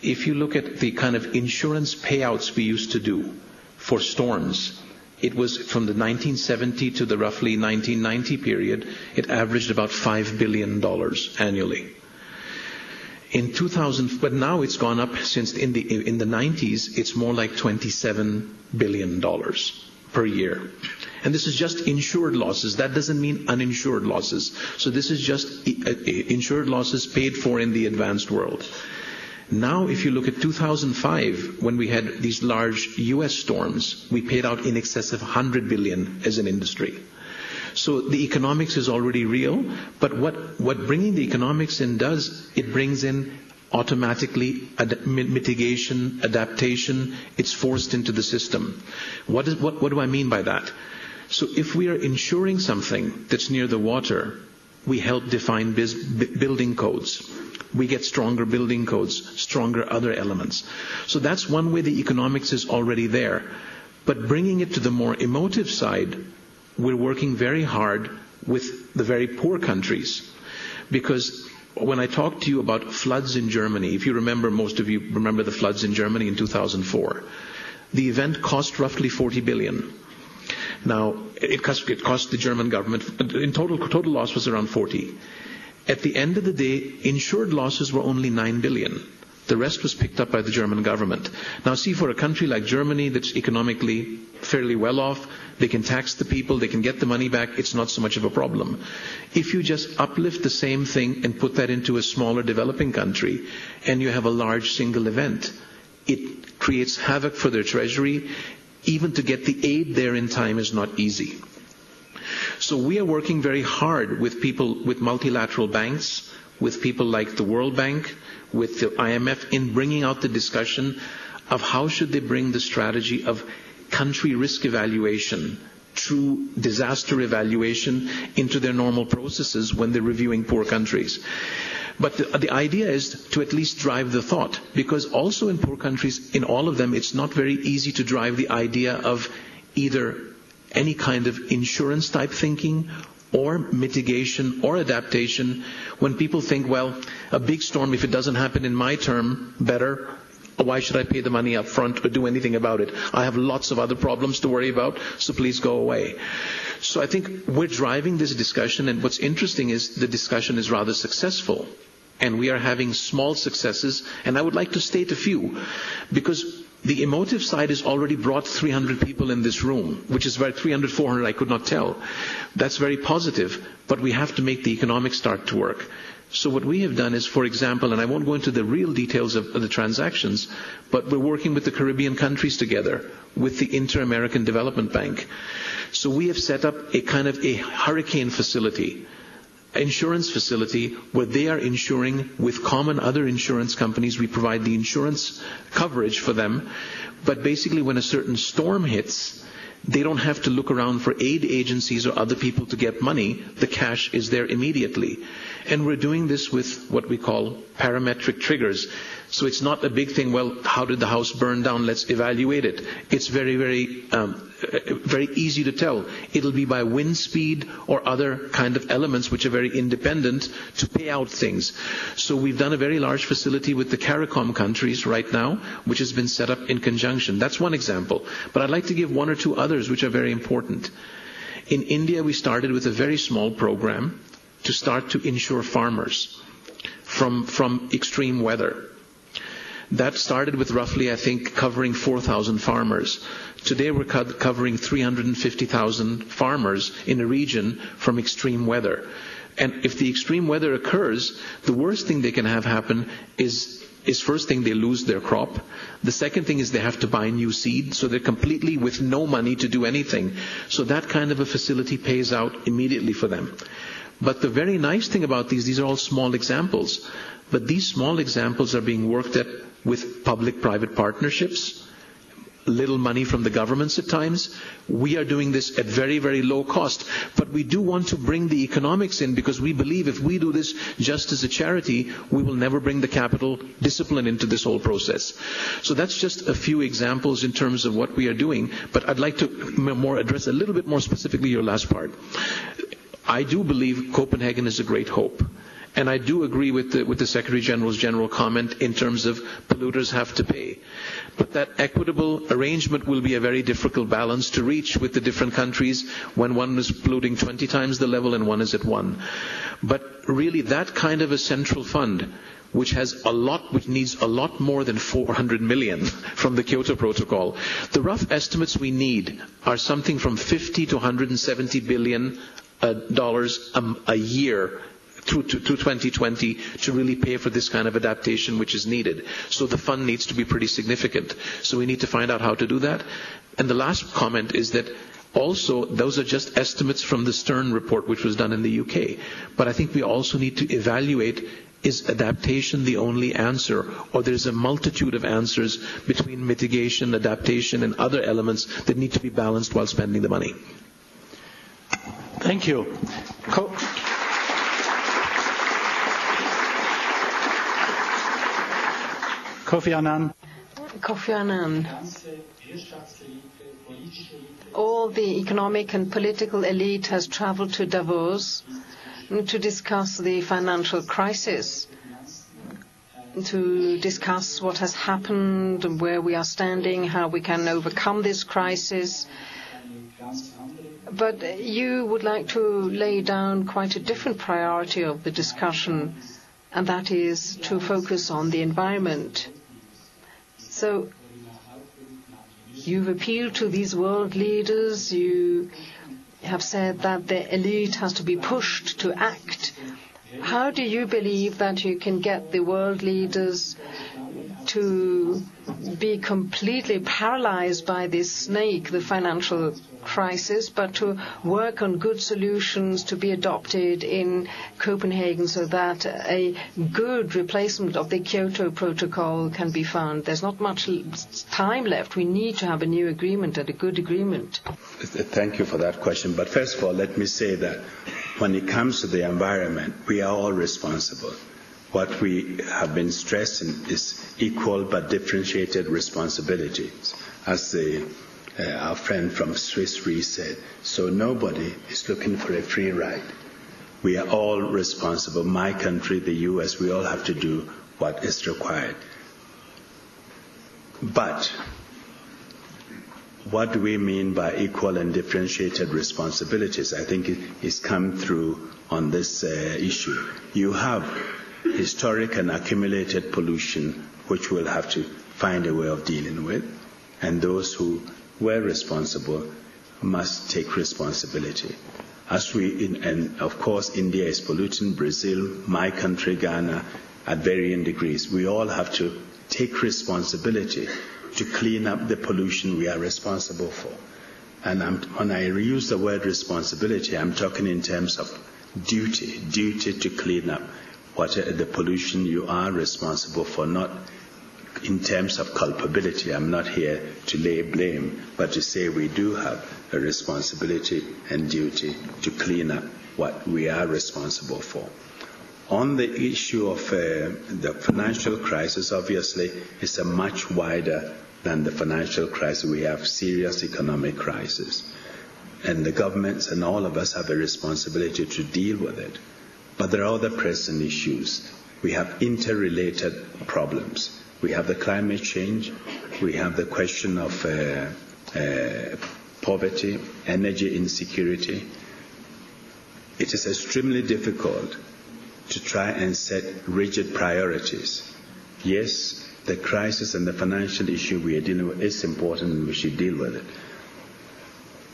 If you look at the kind of insurance payouts we used to do for storms, it was from the 1970 to the roughly 1990 period, it averaged about $5 billion annually. In 2000, but now it's gone up since in the in the 90s, it's more like 27 billion dollars per year. And this is just insured losses. That doesn't mean uninsured losses. So this is just uh, insured losses paid for in the advanced world. Now, if you look at 2005, when we had these large U.S. storms, we paid out in excess of 100 billion as an industry. So the economics is already real, but what, what bringing the economics in does, it brings in automatically ad- mitigation, adaptation, it's forced into the system. What, is, what, what do I mean by that? So if we are insuring something that's near the water, we help define biz, building codes. We get stronger building codes, stronger other elements. So that's one way the economics is already there. But bringing it to the more emotive side, we're working very hard with the very poor countries. Because when I talk to you about floods in Germany, if you remember, most of you remember the floods in Germany in 2004, the event cost roughly 40 billion. Now, it cost, it cost the German government, in total, total loss was around 40. At the end of the day, insured losses were only 9 billion. The rest was picked up by the German government. Now, see, for a country like Germany that's economically fairly well off, they can tax the people, they can get the money back, it's not so much of a problem. If you just uplift the same thing and put that into a smaller developing country, and you have a large single event, it creates havoc for their treasury. Even to get the aid there in time is not easy. So we are working very hard with people, with multilateral banks, with people like the World Bank, with the IMF in bringing out the discussion of how should they bring the strategy of country risk evaluation, true disaster evaluation into their normal processes when they're reviewing poor countries. But the, the, idea is to at least drive the thought, because also in poor countries, in all of them, it's not very easy to drive the idea of either any kind of insurance type thinking or mitigation or adaptation when people think, well, a big storm, if it doesn't happen in my term, better. Why should I pay the money up front or do anything about it? I have lots of other problems to worry about, so please go away. So I think we're driving this discussion, and what's interesting is the discussion is rather successful. And we are having small successes, and I would like to state a few, because the emotive side has already brought 300 people in this room, which is about 300, 400, I could not tell. That's very positive, but we have to make the economics start to work. So what we have done is, for example, and I won't go into the real details of, the transactions, but we're working with the Caribbean countries together, with the Inter-American Development Bank. So we have set up a kind of a hurricane facility insurance facility where they are insuring with common other insurance companies. We provide the insurance coverage for them. But basically, when a certain storm hits, they don't have to look around for aid agencies or other people to get money. The cash is there immediately. And we're doing this with what we call parametric triggers. So it's not a big thing, well, how did the house burn down? Let's evaluate it. It's very, very, um, very easy to tell. It'll be by wind speed or other kind of elements which are very independent to pay out things. So we've done a very large facility with the CARICOM countries right now, which has been set up in conjunction. That's one example. But I'd like to give one or two others which are very important. In India, we started with a very small program to start to insure farmers from, from extreme weather. That started with roughly, I think, covering 4,000 farmers. Today we're covering 350,000 farmers in a region from extreme weather. And if the extreme weather occurs, the worst thing they can have happen is is first thing they lose their crop. The second thing is they have to buy new seed, so they're completely with no money to do anything. So that kind of a facility pays out immediately for them. But the very nice thing about these, these are all small examples. But these small examples are being worked at with public-private partnerships, little money from the governments at times. We are doing this at very, very low cost. But we do want to bring the economics in because we believe if we do this just as a charity, we will never bring the capital discipline into this whole process. So that's just a few examples in terms of what we are doing. But I'd like to more address a little bit more specifically your last part. I do believe Copenhagen is a great hope. And I do agree with the, with the Secretary General's general comment in terms of polluters have to pay. But that equitable arrangement will be a very difficult balance to reach with the different countries when one is polluting 20 times the level and one is at one. But really that kind of a central fund which has a lot, which needs a lot more than 400 million from the Kyoto Protocol. The rough estimates we need are something from 50 to 170 billion Uh, dollars a, a year through to, to 2020 to really pay for this kind of adaptation which is needed. So the fund needs to be pretty significant. So we need to find out how to do that. And the last comment is that also, those are just estimates from the Stern report, which was done in the UK. But I think we also need to evaluate is adaptation the only answer, or there's a multitude of answers between mitigation, adaptation, and other elements that need to be balanced while spending the money. Thank you. Co- Kofi Annan. Kofi Annan. All the economic and political elite has traveled to Davos to discuss the financial crisis, to discuss what has happened and where we are standing, how we can overcome this crisis. But you would like to lay down quite a different priority of the discussion, and that is to focus on the environment. So you've appealed to these world leaders. You have said that the elite has to be pushed to act. How do you believe that you can get the world leaders to be completely paralyzed by this snake, the financial crisis, but to work on good solutions to be adopted in Copenhagen so that a good replacement of the Kyoto Protocol can be found. There's not much time left. We need to have a new agreement and a good agreement. Thank you for that question. But first of all, let me say that when it comes to the environment, we are all responsible. What we have been stressing is equal but differentiated responsibilities. As the uh, our friend from Swiss Re said. So nobody is looking for a free ride. We are all responsible. My country, the US, we all have to do what is required. But what do we mean by equal and differentiated responsibilities? I think it is come through on this uh, issue. You have historic and accumulated pollution, which we'll have to find a way of dealing with, and those who were responsible must take responsibility. As we, in, and of course, India is polluting, Brazil, my country, Ghana, at varying degrees. We all have to take responsibility to clean up the pollution we are responsible for. And I'm, when I use the word responsibility, I'm talking in terms of duty, duty to clean up what uh, the pollution you are responsible for, not in terms of culpability. I'm not here to lay blame, but to say we do have a responsibility and duty to clean up what we are responsible for. On the issue of uh, the financial crisis, obviously, it's a much wider than the financial crisis. We have serious economic crisis. And the governments and all of us have a responsibility to deal with it. But there are other pressing issues. We have interrelated problems. We have the climate change. We have the question of uh, uh, poverty, energy insecurity. It is extremely difficult to try and set rigid priorities. Yes, the crisis and the financial issue we are dealing with is important and we should deal with it.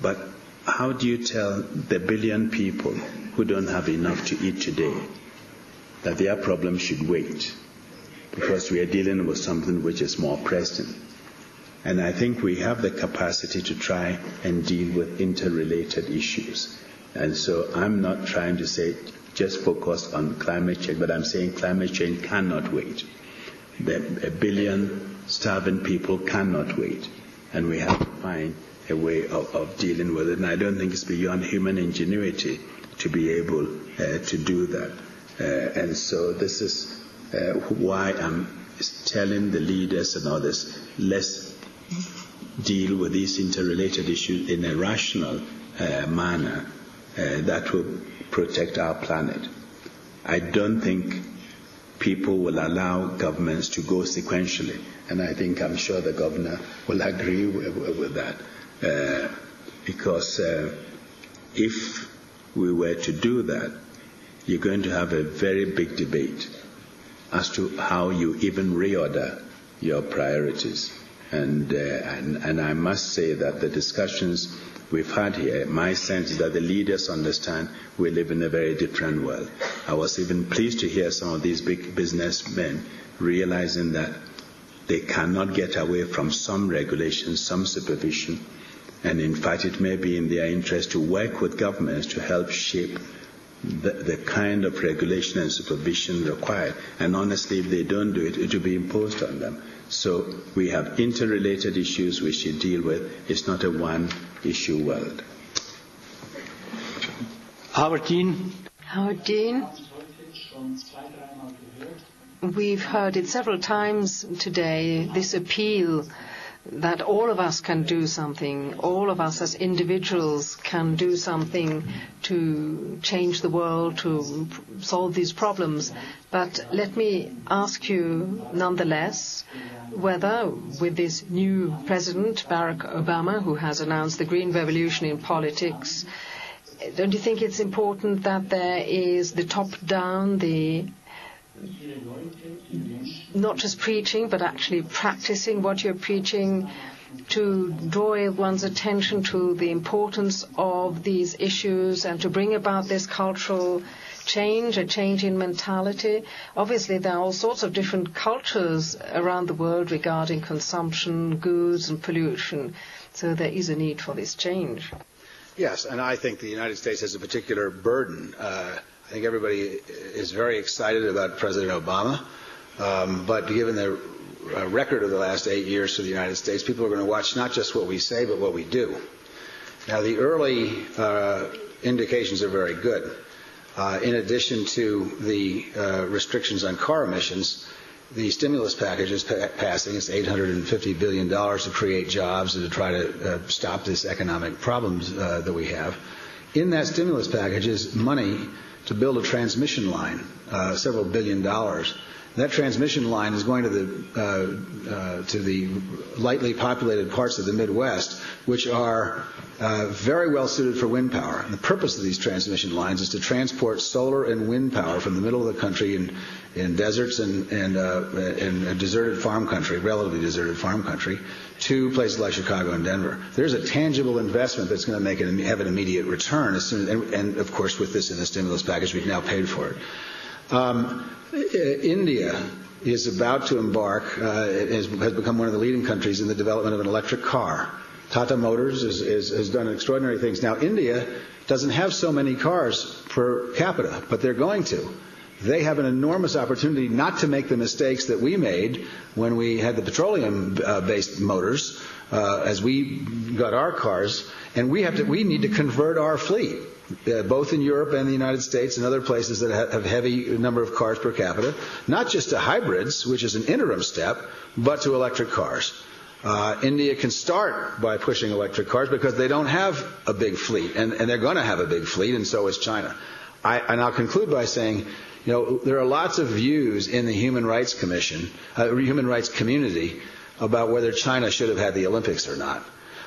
But how do you tell the billion people who don't have enough to eat today that their problem should wait? Because we are dealing with something which is more pressing. And I think we have the capacity to try and deal with interrelated issues. And so I'm not trying to say just focus on climate change, but I'm saying climate change cannot wait. The, a billion starving people cannot wait. And we have to find a way of, of, dealing with it. And I don't think it's beyond human ingenuity to be able uh, to do that. Uh, and so this is uh, why I'm telling the leaders and others, let's deal with these interrelated issues in a rational uh, manner uh, that will protect our planet. I don't think people will allow governments to go sequentially, and I think I'm sure the governor will agree with, with that, uh, because uh, if we were to do that, you're going to have a very big debate as to how you even reorder your priorities. And, uh, and, and I must say that the discussions we've had here, my sense is that the leaders understand we live in a very different world. I was even pleased to hear some of these big businessmen realizing that they cannot get away from some regulation, some supervision, and in fact it may be in their interest to work with governments to help shape the, the, kind of regulation and supervision required. And honestly, if they don't do it, it will be imposed on them. So we have interrelated issues we should deal with. It's not a one issue world. Howard Dean. Howard Dean. We've heard it several times today, this appeal that all of us can do something, all of us as individuals can do something to change the world, to solve these problems. But let me ask you nonetheless whether with this new president, Barack Obama, who has announced the green revolution in politics, don't you think it's important that there is the top down, the not just preaching, but actually practicing what you're preaching to draw one's attention to the importance of these issues and to bring about this cultural change, a change in mentality. Obviously, there are all sorts of different cultures around the world regarding consumption, goods, and pollution. So there is a need for this change. Yes, and I think the United States has a particular burden. Uh, I think everybody is very excited about President Obama, um, but given the uh, record of the last eight years for the United States, people are going to watch not just what we say, but what we do. Now, the early uh, indications are very good. Uh, in addition to the uh, restrictions on car emissions, the stimulus package is pa- passing. It's $850 billion to create jobs and to try to uh, stop this economic problems uh, that we have. In that stimulus package is money to build a transmission line, uh, several billion dollars. That transmission line is going to the uh, uh, to the lightly populated parts of the Midwest, which are uh, very well suited for wind power. And the purpose of these transmission lines is to transport solar and wind power from the middle of the country in, in deserts and, and, uh, and deserted farm country, relatively deserted farm country, to places like Chicago and Denver. There's a tangible investment that's going to make it have an immediate return. As soon and, and of course, with this in the stimulus package, we've now paid for it. Um, India is about to embark, uh, has, has become one of the leading countries in the development of an electric car. Tata Motors is, is, has done extraordinary things. Now, India doesn't have so many cars per capita, but they're going to. They have an enormous opportunity not to make the mistakes that we made when we had the petroleum uh, based motors uh, as we got our cars, and we, have to, we need to convert our fleet. Uh, both in Europe and the United States and other places that have heavy number of cars per capita, not just to hybrids, which is an interim step, but to electric cars. Uh, India can start by pushing electric cars because they don't have a big fleet, and, and they're going to have a big fleet, and so is China. I, and I'll conclude by saying, you know, there are lots of views in the Human Rights Commission, uh, Human Rights community, about whether China should have had the Olympics or not.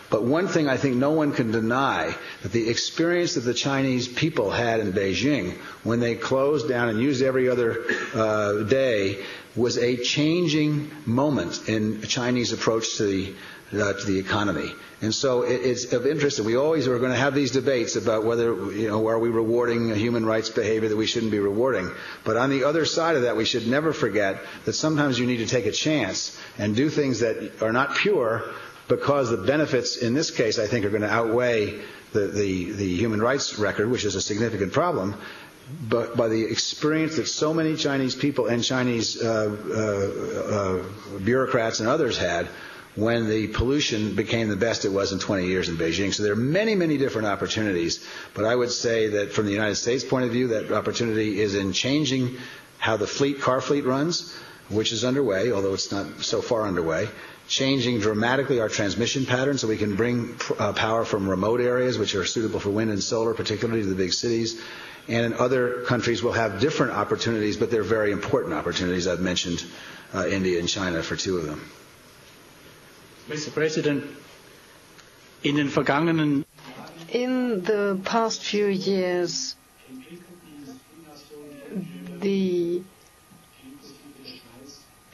But one thing I think no one can deny that the experience that the Chinese people had in Beijing when they closed down and used every other uh, day was a changing moment in Chinese approach to the uh, to the economy. And so it, it's of interest, and we always are going to have these debates about whether, you know, are we rewarding human rights behavior that we shouldn't be rewarding. But on the other side of that, we should never forget that sometimes you need to take a chance and do things that are not pure because the benefits in this case, I think, are going to outweigh the, the, the human rights record, which is a significant problem. But by the experience that so many Chinese people and Chinese uh, uh, uh, bureaucrats and others had when the pollution became the best it was in 20 years in Beijing. So there are many, many different opportunities. But I would say that from the United States point of view, that opportunity is in changing how the fleet, car fleet runs, which is underway, although it's not so far underway changing dramatically our transmission patterns so we can bring uh, power from remote areas, which are suitable for wind and solar, particularly to the big cities. And in other countries, we'll have different opportunities, but they're very important opportunities. I've mentioned uh, India and China for two of them. Mr. President, in den vergangenen In the past few years, the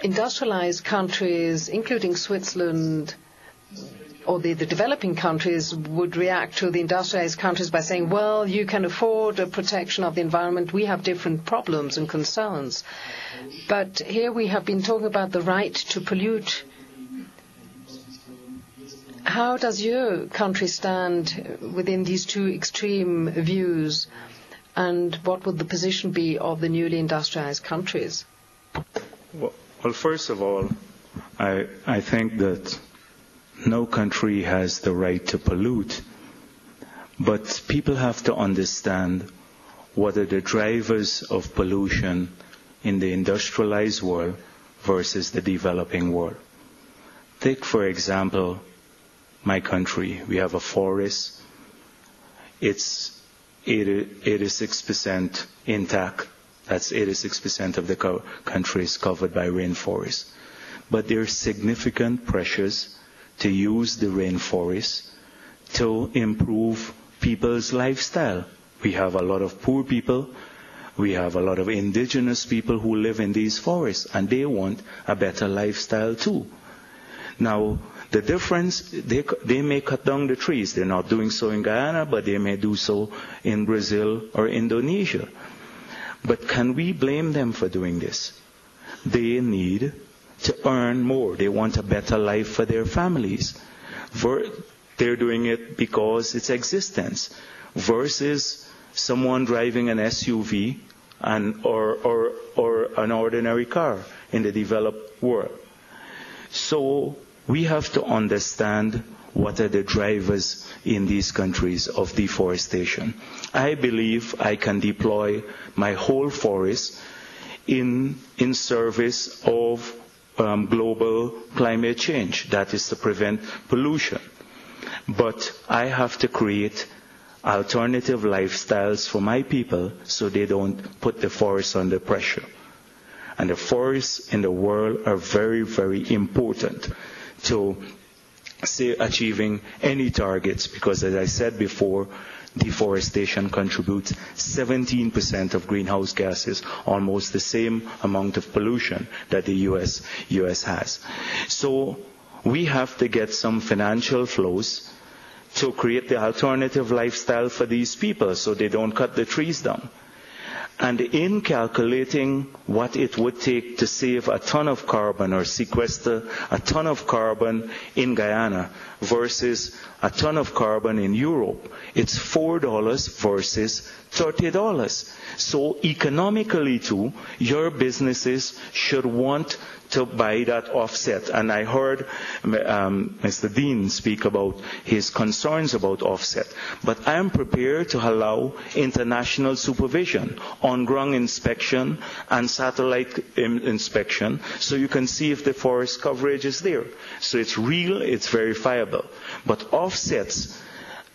industrialized countries, including Switzerland, or the, the, developing countries would react to the industrialized countries by saying, well, you can afford a protection of the environment. We have different problems and concerns. But here we have been talking about the right to pollute. How does your country stand within these two extreme views? And what would the position be of the newly industrialized countries? Well, well, first of all, I, I think that no country has the right to pollute, but people have to understand what are the drivers of pollution in the industrialized world versus the developing world. Take, for example, my country. We have a forest. It's 86% intact. That's 86% of the co- country is covered by rainforest. But there are significant pressures to use the rainforest to improve people's lifestyle. We have a lot of poor people. We have a lot of indigenous people who live in these forests and they want a better lifestyle too. Now, the difference, they, they may cut down the trees. They're not doing so in Guyana, but they may do so in Brazil or Indonesia. But can we blame them for doing this? They need to earn more. They want a better life for their families. They're doing it because it's existence versus someone driving an SUV and, or, or, or an ordinary car in the developed world. So we have to understand what are the drivers in these countries of deforestation. I believe I can deploy my whole forest in, in service of um, global climate change. That is to prevent pollution. But I have to create alternative lifestyles for my people so they don't put the forest under pressure. And the forests in the world are very, very important to say achieving any targets because as I said before, deforestation contributes 17% of greenhouse gases, almost the same amount of pollution that the US, US has. So we have to get some financial flows to create the alternative lifestyle for these people so they don't cut the trees down. And in calculating what it would take to save a ton of carbon or sequester a ton of carbon in Guyana versus a ton of carbon in Europe, it's $4 versus $30. So economically too, your businesses should want to buy that offset. And I heard um, Mr. Dean speak about his concerns about offset. But I am prepared to allow international supervision, on-ground inspection, and satellite inspection, so you can see if the forest coverage is there. So it's real, it's verifiable. But offsets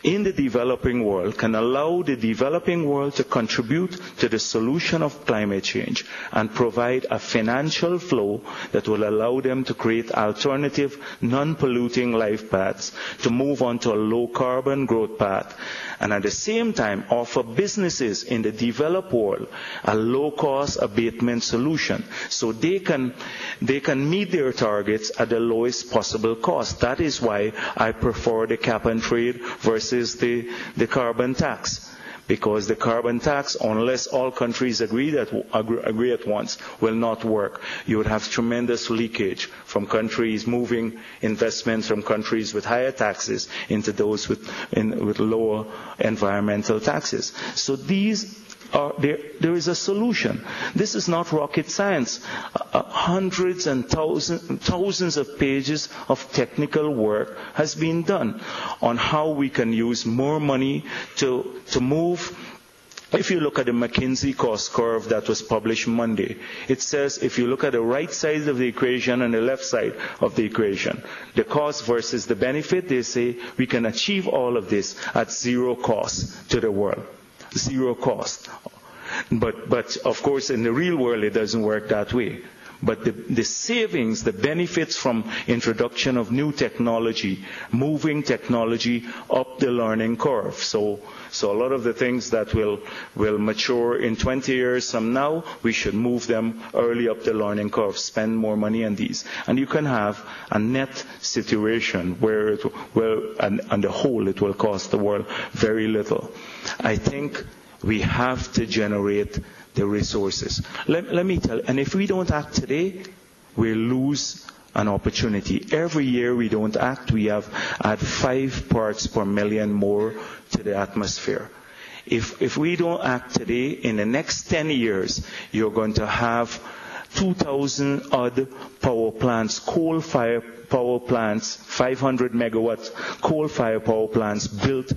in the developing world can allow the developing world to contribute to the solution of climate change and provide a financial flow that will allow them to create alternative, non-polluting life paths to move on to a low carbon growth path and at the same time offer businesses in the developed world a low cost abatement solution so they can, they can meet their targets at the lowest possible cost. That is why I prefer the cap and trade versus the, the carbon tax because the carbon tax, unless all countries agree, that, agree at once, will not work. You would have tremendous leakage from countries moving investments from countries with higher taxes into those with, in, with lower environmental taxes. So these are, there, there is a solution. This is not rocket science. Uh, hundreds and thousands, thousands of pages of technical work has been done on how we can use more money to, to move if you look at the McKinsey cost curve that was published Monday, it says if you look at the right side of the equation and the left side of the equation, the cost versus the benefit, they say we can achieve all of this at zero cost to the world zero cost. But, but of course, in the real world, it doesn't work that way. But the, the, savings, the benefits from introduction of new technology, moving technology up the learning curve. So, so a lot of the things that will, will mature in 20 years from now, we should move them early up the learning curve, spend more money on these. And you can have a net situation where it will, and on the whole, it will cost the world very little. I think we have to generate the resources. Let, let me tell, you and if we don't act today, we lose an opportunity. Every year we don't act, we have add five parts per million more to the atmosphere. If, if we don't act today, in the next 10 years, you're going to have 2,000 odd power plants, coal-fired power plants, 500 megawatts coal-fired power plants built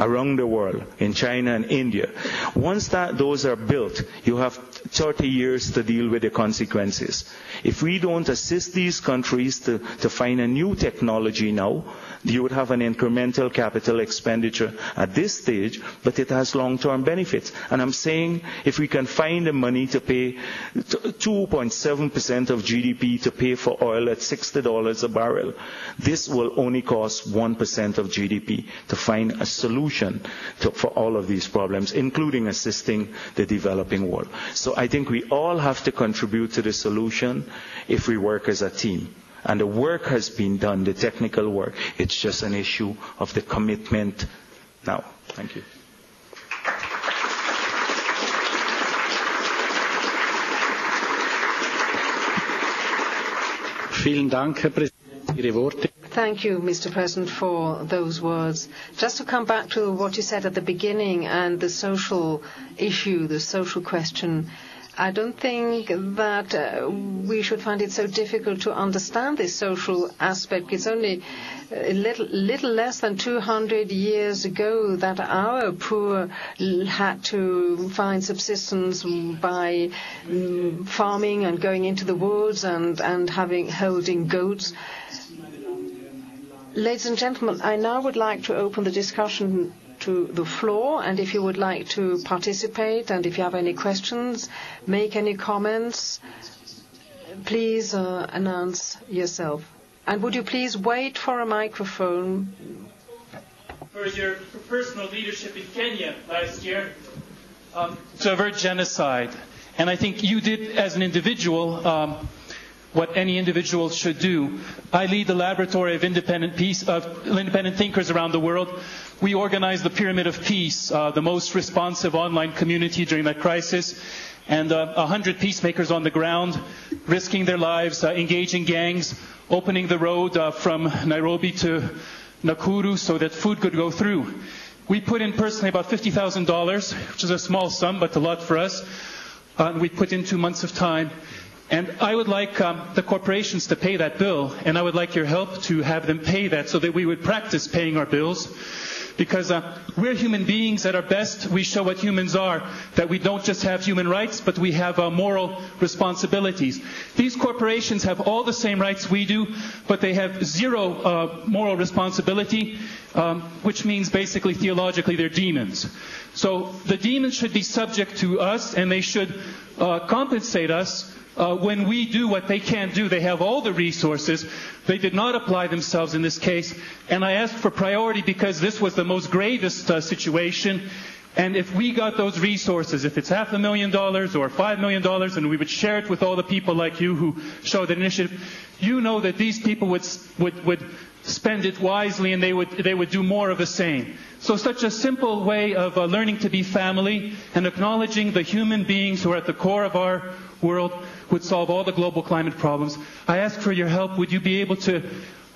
around the world, in China and India. Once that, those are built, you have 30 years to deal with the consequences. If we don't assist these countries to, to find a new technology now, you would have an incremental capital expenditure at this stage, but it has long-term benefits. And I'm saying if we can find the money to pay 2.7% of GDP to pay for oil at $60 a barrel, this will only cost 1% of GDP to find a solution to, for all of these problems, including assisting the developing world. So I think we all have to contribute to the solution if we work as a team. And the work has been done, the technical work. It's just an issue of the commitment now. Thank you. Vielen Dank, Herr Präsident, Ihre Worte. Thank you, Mr. President, for those words. Just to come back to what you said at the beginning and the social issue, the social question, I don't think that uh, we should find it so difficult to understand this social aspect. It's only a little, little less than 200 years ago that our poor had to find subsistence by um, farming and going into the woods and, and having holding goats. Ladies and gentlemen, I now would like to open the discussion to the floor, and if you would like to participate, and if you have any questions, make any comments, please uh, announce yourself. And would you please wait for a microphone? For your personal leadership in Kenya last year um, to avert genocide. And I think you did, as an individual, um, what any individual should do. I lead the laboratory of independent thinkers around the world. We organized the Pyramid of Peace, uh, the most responsive online community during that crisis, and uh, 100 peacemakers on the ground, risking their lives, uh, engaging gangs, opening the road uh, from Nairobi to Nakuru so that food could go through. We put in personally about $50,000, which is a small sum, but a lot for us. Uh, and we put in two months of time. And I would like um, the corporations to pay that bill, and I would like your help to have them pay that so that we would practice paying our bills. Because uh, we're human beings at our best. We show what humans are, that we don't just have human rights, but we have uh, moral responsibilities. These corporations have all the same rights we do, but they have zero uh, moral responsibility, um, which means basically theologically they're demons. So the demons should be subject to us, and they should uh, compensate us uh, when we do what they can't do, they have all the resources. They did not apply themselves in this case. And I asked for priority because this was the most gravest uh, situation. And if we got those resources, if it's half a million dollars or five million dollars, and we would share it with all the people like you who show the initiative, you know that these people would, would, would spend it wisely and they would, they would do more of the same. So such a simple way of uh, learning to be family and acknowledging the human beings who are at the core of our world would solve all the global climate problems. I ask for your help. Would you be able to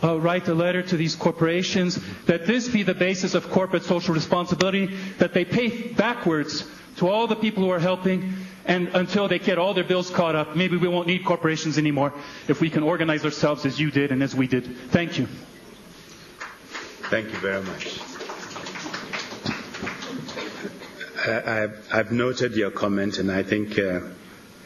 uh, write a letter to these corporations that this be the basis of corporate social responsibility, that they pay backwards to all the people who are helping and until they get all their bills caught up. Maybe we won't need corporations anymore if we can organize ourselves as you did and as we did. Thank you. Thank you very much. I, have noted your comment, and I think uh,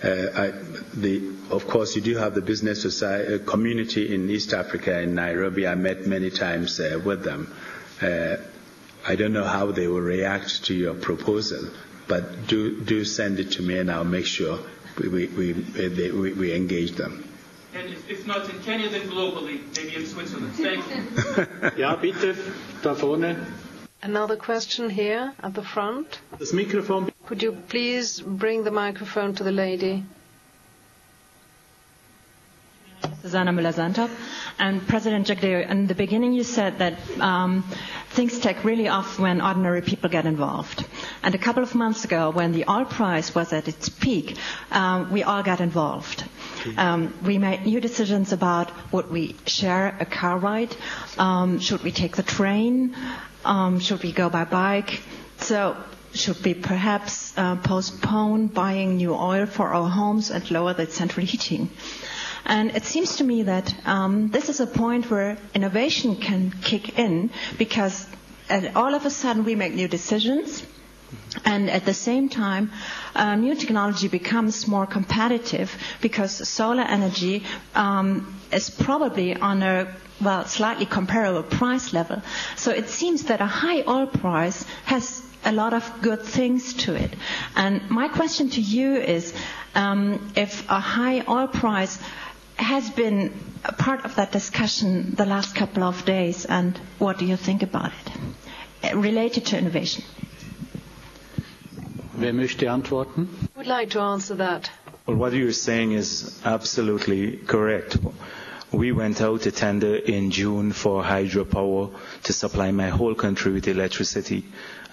uh, I, the, of course, you do have the business society, uh, community in East Africa, in Nairobi. I met many times uh, with them. Uh, I don't know how they will react to your proposal, but do, do send it to me and I'll make sure we, we, we, we, we engage them. And if, if, not in Kenya, then globally, maybe in Switzerland. Thank you. ja, bitte, da vorne. Another question here at the front. Das Mikrofon. Could you please bring the microphone to the lady? Susanna Müller-Santop. And President Jagdeo, in the beginning you said that um, things take really off when ordinary people get involved. And a couple of months ago, when the oil price was at its peak, um, we all got involved. Um, we made new decisions about would we share a car ride, um, should we take the train, um, should we go by bike. So should we perhaps uh, postpone buying new oil for our homes and lower the central heating? And it seems to me that um, this is a point where innovation can kick in because all of a sudden we make new decisions. And at the same time, uh, new technology becomes more competitive because solar energy um, is probably on a well, slightly comparable price level. So it seems that a high oil price has a lot of good things to it. And my question to you is um, if a high oil price has been a part of that discussion the last couple of days, and what do you think about it related to innovation? Wer möchte antworten? Would like to answer that. Well, what you're saying is absolutely correct. We went out to tender in June for hydropower to supply my whole country with electricity,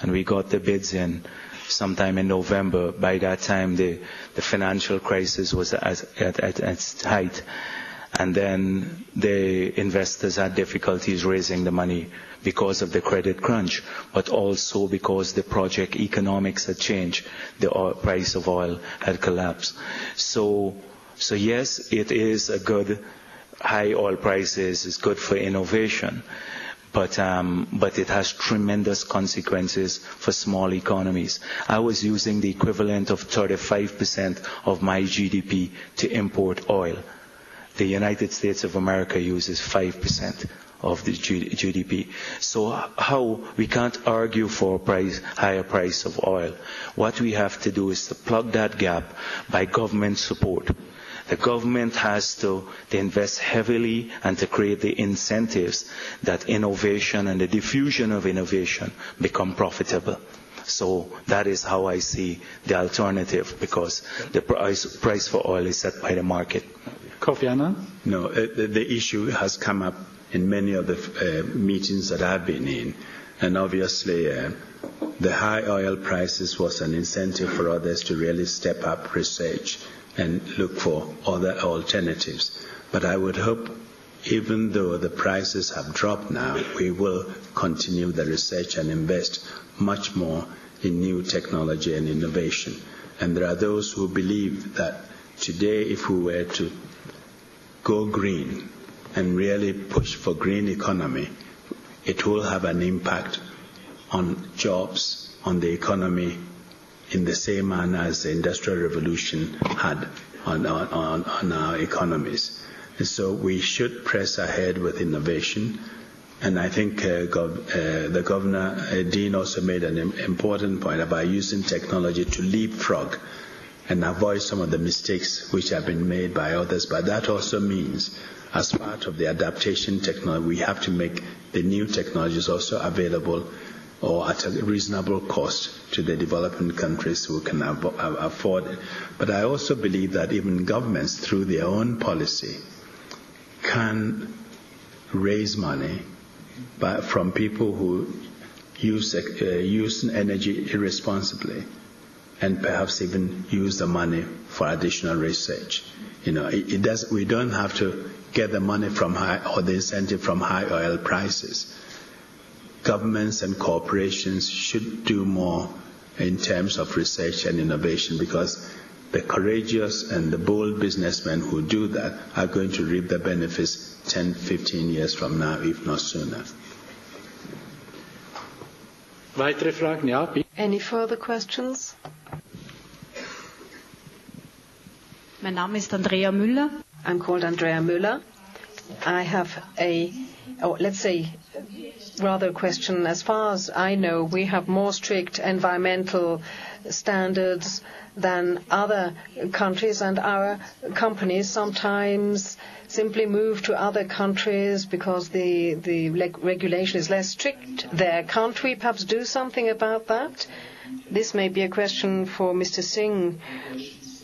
and we got the bids in sometime in November. By that time, the, the financial crisis was at, at, at its height. And then the investors had difficulties raising the money because of the credit crunch, but also because the project economics had changed. The oil, price of oil had collapsed. So, so yes, it is a good, high oil prices is good for innovation, but, um, but it has tremendous consequences for small economies. I was using the equivalent of 35% of my GDP to import oil. The United States of America uses 5% of the GDP. So how we can't argue for price, higher price of oil. What we have to do is to plug that gap by government support. The government has to, to invest heavily and to create the incentives that innovation and the diffusion of innovation become profitable. So that is how I see the alternative because the price, price for oil is set by the market. Kofi? No, uh, the, the issue has come up in many of the uh, meetings that I've been in. And obviously, uh, the high oil prices was an incentive for others to really step up research and look for other alternatives. But I would hope, even though the prices have dropped now, we will continue the research and invest much more in new technology and innovation. And there are those who believe that today, if we were to go green and really push for green economy, it will have an impact on jobs, on the economy, in the same manner as the Industrial Revolution had on, on, on our economies. And so we should press ahead with innovation. And I think uh, gov- uh, the Governor, uh, Dean, also made an important point about using technology to leapfrog and avoid some of the mistakes which have been made by others. But that also means, as part of the adaptation technology, we have to make the new technologies also available or at a reasonable cost to the developing countries who can afford it. But I also believe that even governments, through their own policy, can raise money by, from people who use, uh, use energy irresponsibly and perhaps even use the money for additional research. You know, it, it does, we don't have to get the money from high or the incentive from high oil prices. Governments and corporations should do more in terms of research and innovation because the courageous and the bold businessmen who do that are going to reap the benefits 10, 15 years from now, if not sooner. Weitere Fragen? Ja, bitte. Any further questions? Mein Name ist Andrea Müller. I'm called Andrea Müller. I have a, oh, let's say, rather a question. As far as I know, we have more strict environmental standards than other countries, and our companies sometimes simply move to other countries because the, the regulation is less strict there. Can't we perhaps do something about that? This may be a question for Mr. Singh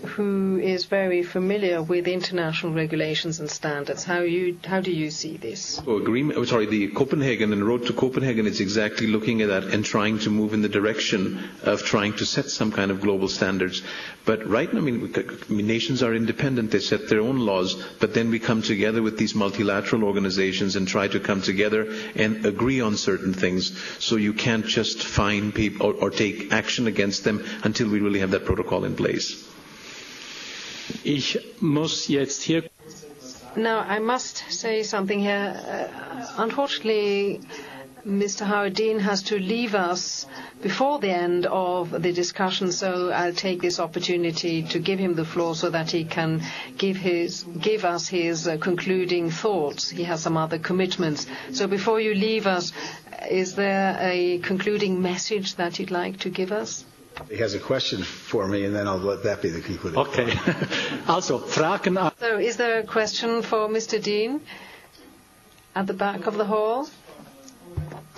who is very familiar with international regulations and standards. How you how do you see this? Oh, agreement. Oh, sorry, the Copenhagen and Road to Copenhagen is exactly looking at that and trying to move in the direction of trying to set some kind of global standards. But right now, I mean, nations are independent; they set their own laws. But then we come together with these multilateral organizations and try to come together and agree on certain things. So you can't just find people or, or take action against them until we really have that protocol in place. Ich muss jetzt hier Now, I must say something here. Uh, unfortunately, Mr. Howard Dean has to leave us before the end of the discussion, so I'll take this opportunity to give him the floor so that he can give, his, give us his uh, concluding thoughts. He has some other commitments. So before you leave us, is there a concluding message that you'd like to give us? He has a question for me, and then I'll let that be the conclusion. Okay. Also, Fragen. So, is there a question for Mr. Dean at the back of the hall?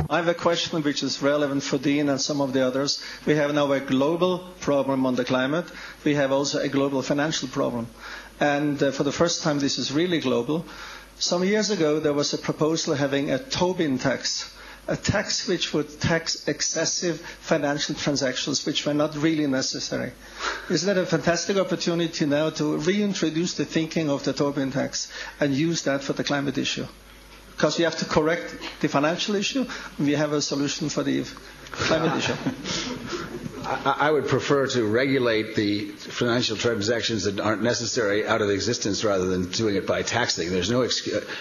I have a question which is relevant for Dean and some of the others. We have now a global problem on the climate. We have also a global financial problem. And uh, for the first time, this is really global. Some years ago, there was a proposal having a Tobin tax a tax which would tax excessive financial transactions which were not really necessary. Isn't that a fantastic opportunity now to reintroduce the thinking of the Tobin tax and use that for the climate issue? Because we have to correct the financial issue, we have a solution for the I would prefer to regulate the financial transactions that aren't necessary out of existence rather than doing it by taxing. There's no.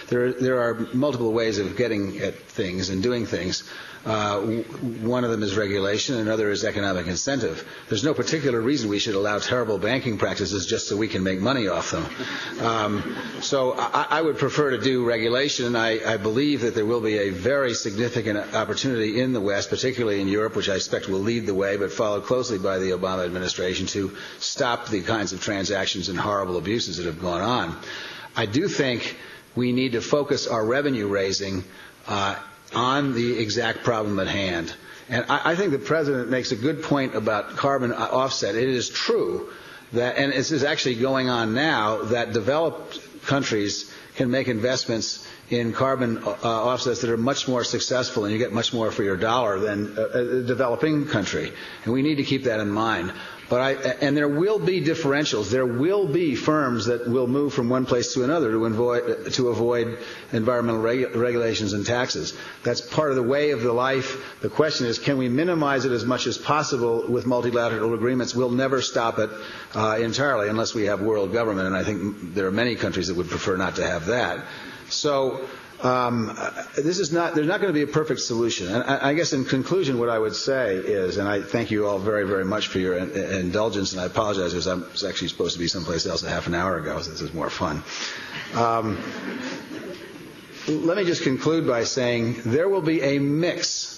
There, there are multiple ways of getting at things and doing things. Uh, one of them is regulation, another is economic incentive. There's no particular reason we should allow terrible banking practices just so we can make money off them. Um, so I, I, would prefer to do regulation. I, I believe that there will be a very significant opportunity in the West, particularly in Europe, which I expect will lead the way, but followed closely by the Obama administration to stop the kinds of transactions and horrible abuses that have gone on. I do think we need to focus our revenue raising uh, on the exact problem at hand. And I, I think the president makes a good point about carbon uh, offset. It is true that, and this is actually going on now, that developed countries can make investments in carbon uh, uh offsets that are much more successful and you get much more for your dollar than a, a developing country. And we need to keep that in mind. But I, and there will be differentials. There will be firms that will move from one place to another to avoid, to avoid environmental regu- regulations and taxes. That's part of the way of the life. The question is, can we minimize it as much as possible with multilateral agreements? We'll never stop it uh, entirely unless we have world government, and I think there are many countries that would prefer not to have that. So um, this is not, there's not going to be a perfect solution. And I, I, guess in conclusion, what I would say is, and I thank you all very, very much for your in, in, indulgence, and I apologize because I was actually supposed to be someplace else a half an hour ago, so this is more fun. Um, let me just conclude by saying there will be a mix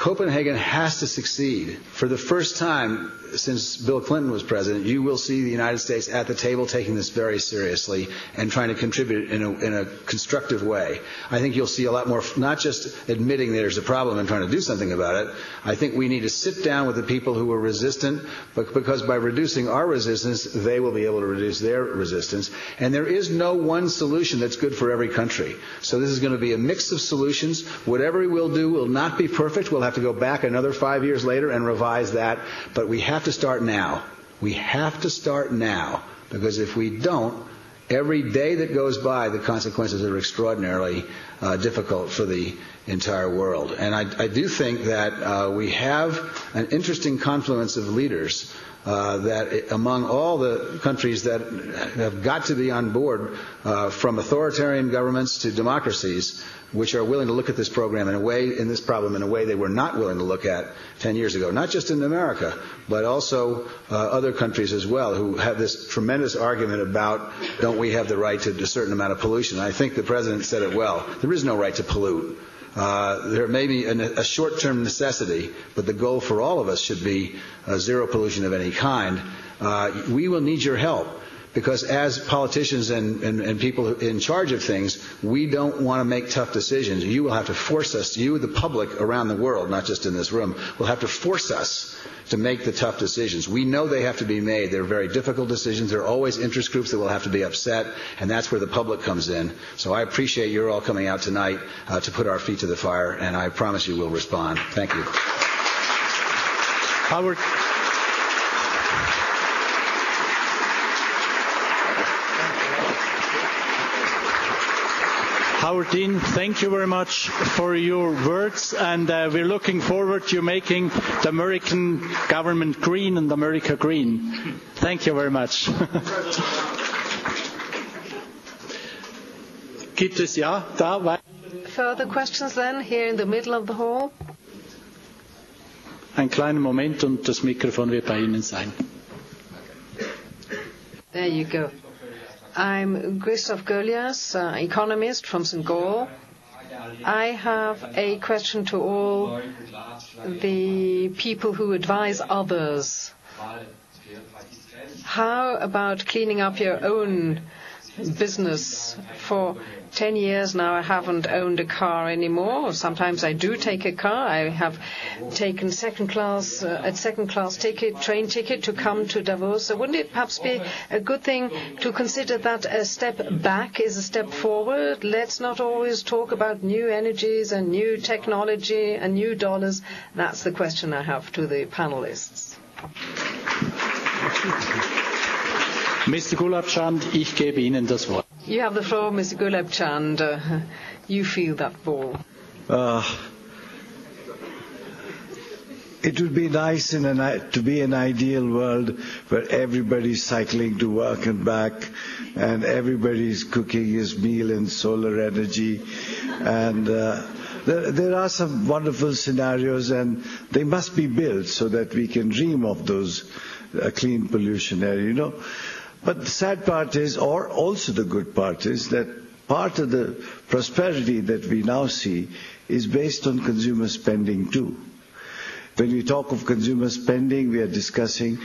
Copenhagen has to succeed. For the first time since Bill Clinton was president, you will see the United States at the table taking this very seriously and trying to contribute in a, in a constructive way. I think you'll see a lot more, not just admitting there's a problem and trying to do something about it. I think we need to sit down with the people who are resistant, because by reducing our resistance, they will be able to reduce their resistance. And there is no one solution that's good for every country. So this is going to be a mix of solutions. Whatever we will do will not be perfect. We'll have to go back another five years later and revise that. But we have to start now. We have to start now. Because if we don't, every day that goes by, the consequences are extraordinarily uh, difficult for the entire world. And I, I do think that uh, we have an interesting confluence of leaders uh, that among all the countries that have got to be on board, uh, from authoritarian governments to democracies, which are willing to look at this program in a way, in this problem in a way they were not willing to look at 10 years ago. Not just in America, but also uh, other countries as well, who have this tremendous argument about don't we have the right to a certain amount of pollution. I think the president said it well. There is no right to pollute. Uh, there may be an, a short-term necessity, but the goal for all of us should be uh, zero pollution of any kind. Uh, we will need your help because as politicians and, and, and, people in charge of things, we don't want to make tough decisions. You will have to force us, you, the public around the world, not just in this room, will have to force us to make the tough decisions. We know they have to be made. They're very difficult decisions. There are always interest groups that will have to be upset, and that's where the public comes in. So I appreciate you're all coming out tonight uh, to put our feet to the fire, and I promise you we'll respond. Thank you. Howard. Howard Dean, thank you very much for your words, and uh, we're looking forward to making the American government green and America green. Thank you very much. Gibt es ja? Further questions then here in the middle of the hall? Ein kleiner Moment und das Mikrofon wird bei Ihnen sein. There you go. I'm Christoph Golias, uh, economist from St. Gall. I have a question to all the people who advise others. How about cleaning up your own business. For 10 years now, I haven't owned a car anymore. Sometimes I do take a car. I have taken second class, uh, a second class ticket, train ticket to come to Davos. So wouldn't it perhaps be a good thing to consider that a step back is a step forward? Let's not always talk about new energies and new technology and new dollars. That's the question I have to the panelists. Mr. Gulabchand, ich gebe Ihnen das Wort. You have the floor, Mr. Gulabchand. Uh, you feel that ball. Uh, it would be nice in an, to be an ideal world where everybody's cycling to work and back and everybody's cooking his meal in solar energy. And uh, there, there are some wonderful scenarios and they must be built so that we can dream of those uh, clean pollution area, you know. But the sad part is, or also the good part is that part of the prosperity that we now see is based on consumer spending too. When we talk of consumer spending, we are discussing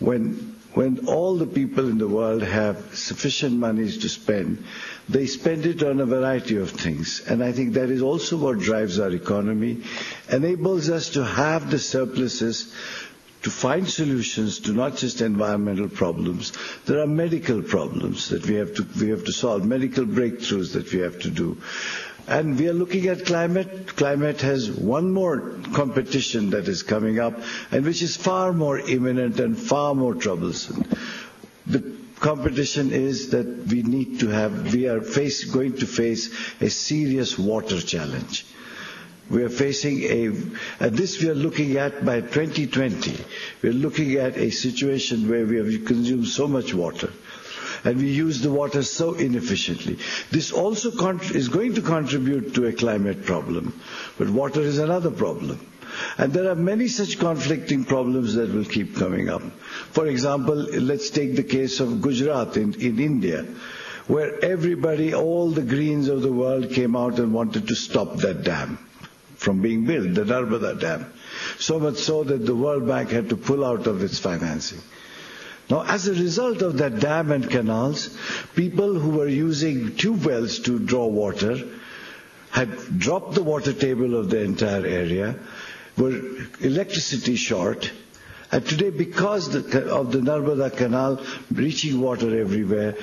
when, when all the people in the world have sufficient monies to spend, they spend it on a variety of things. And I think that is also what drives our economy, enables us to have the surpluses to find solutions to not just environmental problems. There are medical problems that we have to, we have to solve, medical breakthroughs that we have to do. And we are looking at climate. Climate has one more competition that is coming up and which is far more imminent and far more troublesome. The competition is that we need to have, we are face, going to face a serious water challenge. We are facing a, and this we are looking at by 2020. We are looking at a situation where we have consumed so much water and we use the water so inefficiently. This also is going to contribute to a climate problem, but water is another problem. And there are many such conflicting problems that will keep coming up. For example, let's take the case of Gujarat in, in India, where everybody, all the Greens of the world came out and wanted to stop that dam from being built, the Narmada Dam. So much so that the World Bank had to pull out of its financing. Now, as a result of that dam and canals, people who were using tube wells to draw water had dropped the water table of the entire area, were electricity short, and today, because the, of the Narmada Canal reaching water everywhere,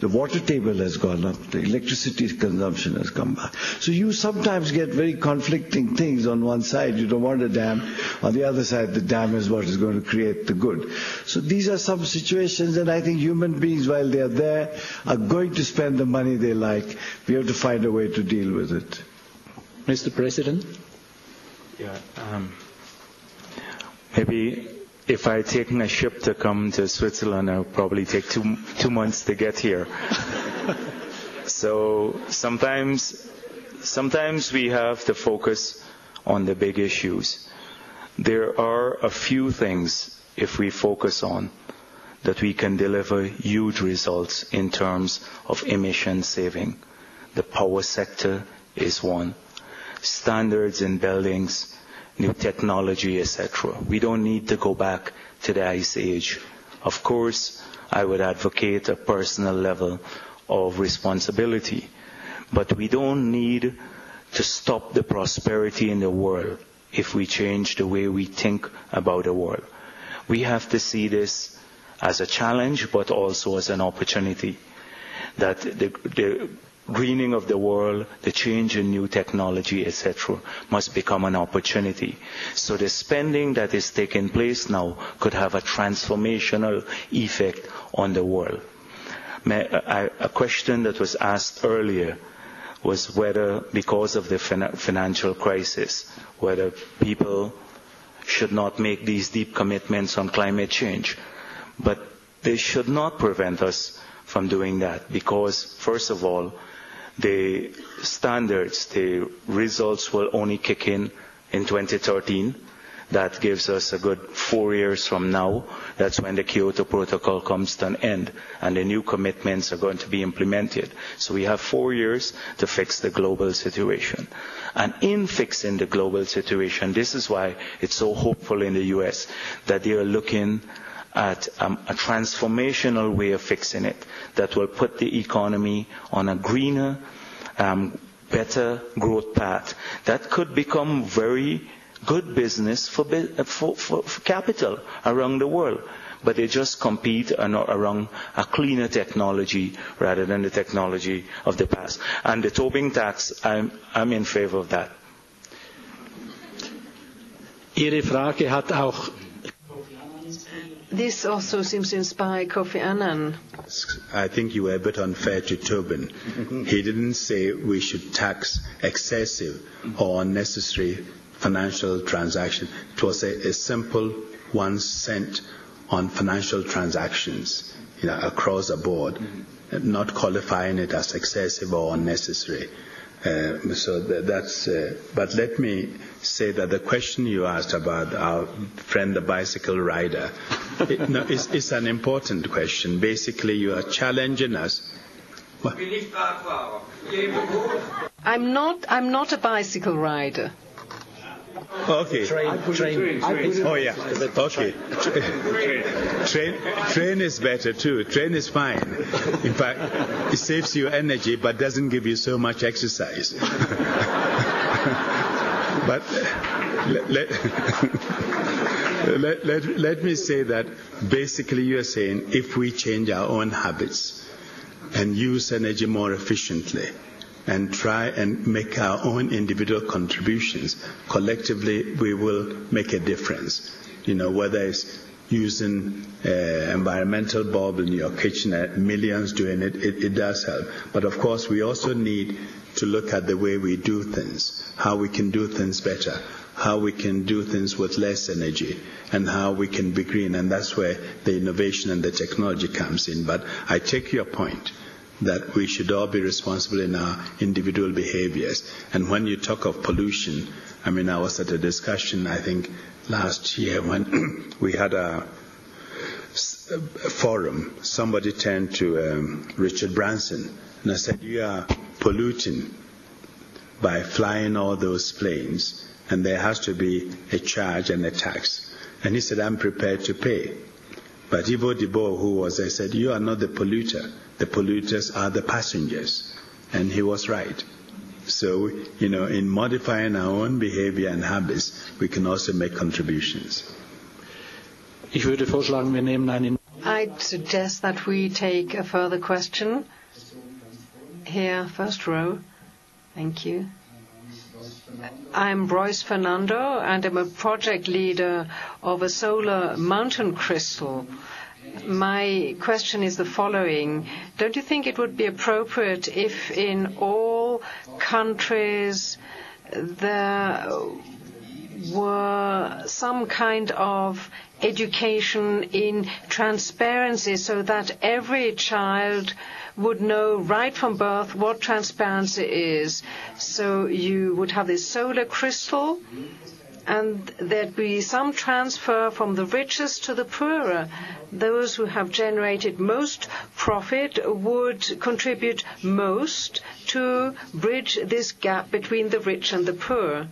the water table has gone up, the electricity consumption has come back. So you sometimes get very conflicting things. On one side, you don't want a dam. On the other side, the dam is what is going to create the good. So these are some situations, and I think human beings, while they are there, are going to spend the money they like. We have to find a way to deal with it. Mr. President? Yeah. Um, maybe if I taken a ship to come to Switzerland, it would probably take two two months to get here. so sometimes, sometimes we have to focus on the big issues. There are a few things if we focus on that we can deliver huge results in terms of emission saving. The power sector is one. Standards in buildings, new technology, etc. We don't need to go back to the ice age. Of course, I would advocate a personal level of responsibility, but we don't need to stop the prosperity in the world if we change the way we think about the world. We have to see this as a challenge, but also as an opportunity. That the, the greening of the world, the change in new technology, etc., must become an opportunity. So the spending that is taking place now could have a transformational effect on the world. Uh, I, a question that was asked earlier was whether, because of the fin- financial crisis, whether people should not make these deep commitments on climate change. But they should not prevent us from doing that because, first of all, the standards, the results will only kick in in 2013. That gives us a good four years from now. That's when the Kyoto Protocol comes to an end and the new commitments are going to be implemented. So we have four years to fix the global situation. And in fixing the global situation, this is why it's so hopeful in the US that they are looking at um, a transformational way of fixing it that will put the economy on a greener, um, better growth path that could become very good business for, for, for, for capital around the world but they just compete around a cleaner technology rather than the technology of the past. And the Tobin tax, I'm, I'm in favor of that. Ihre Frage hat auch this also seems to inspire Kofi Annan. I think you were a bit unfair to Tobin. he didn't say we should tax excessive or unnecessary financial transaction. It was a, a simple one cent on financial transactions you know, across the board, mm-hmm. not qualifying it as excessive or unnecessary. Uh, so that's. Uh, but let me say that the question you asked about our friend the bicycle rider it, no, is, is an important question. Basically, you are challenging us. I'm not. I'm not a bicycle rider. Okay. Train. Train. Oh yeah. Okay. Train. Train is better too. Train is fine. In fact, it saves you energy but doesn't give you so much exercise. but let, let, let, let, let me say that basically you are saying if we change our own habits and use energy more efficiently and try and make our own individual contributions, collectively we will make a difference. You know, whether it's using uh, environmental bulb in your kitchen, uh, millions doing it, it, it does help. But of course, we also need to look at the way we do things, how we can do things better, how we can do things with less energy, and how we can be green. And that's where the innovation and the technology comes in. But I take your point that we should all be responsible in our individual behaviors. And when you talk of pollution, I mean, I was at a discussion, I think, last year when we had a, forum. Somebody turned to um, Richard Branson and I said, You are polluting by flying all those planes, and there has to be a charge and a tax. And he said, I'm prepared to pay. But Yvo de Boer, who was there, said, You are not the polluter. The polluters are the passengers. And he was right. So, you know, in modifying our own behavior and habits, we can also make contributions. Ich würde vorschlagen, wir nehmen einen. I'd suggest that we take a further question. Here, first row. Thank you. I'm Royce Fernando, and I'm a project leader of a solar mountain crystal. My question is the following. Don't you think it would be appropriate if in all countries there were some kind of education in transparency so that every child would know right from birth what transparency is. So you would have this solar crystal, and there'd be some transfer from the richest to the poorer. Those who have generated most profit would contribute most to bridge this gap between the rich and the poor.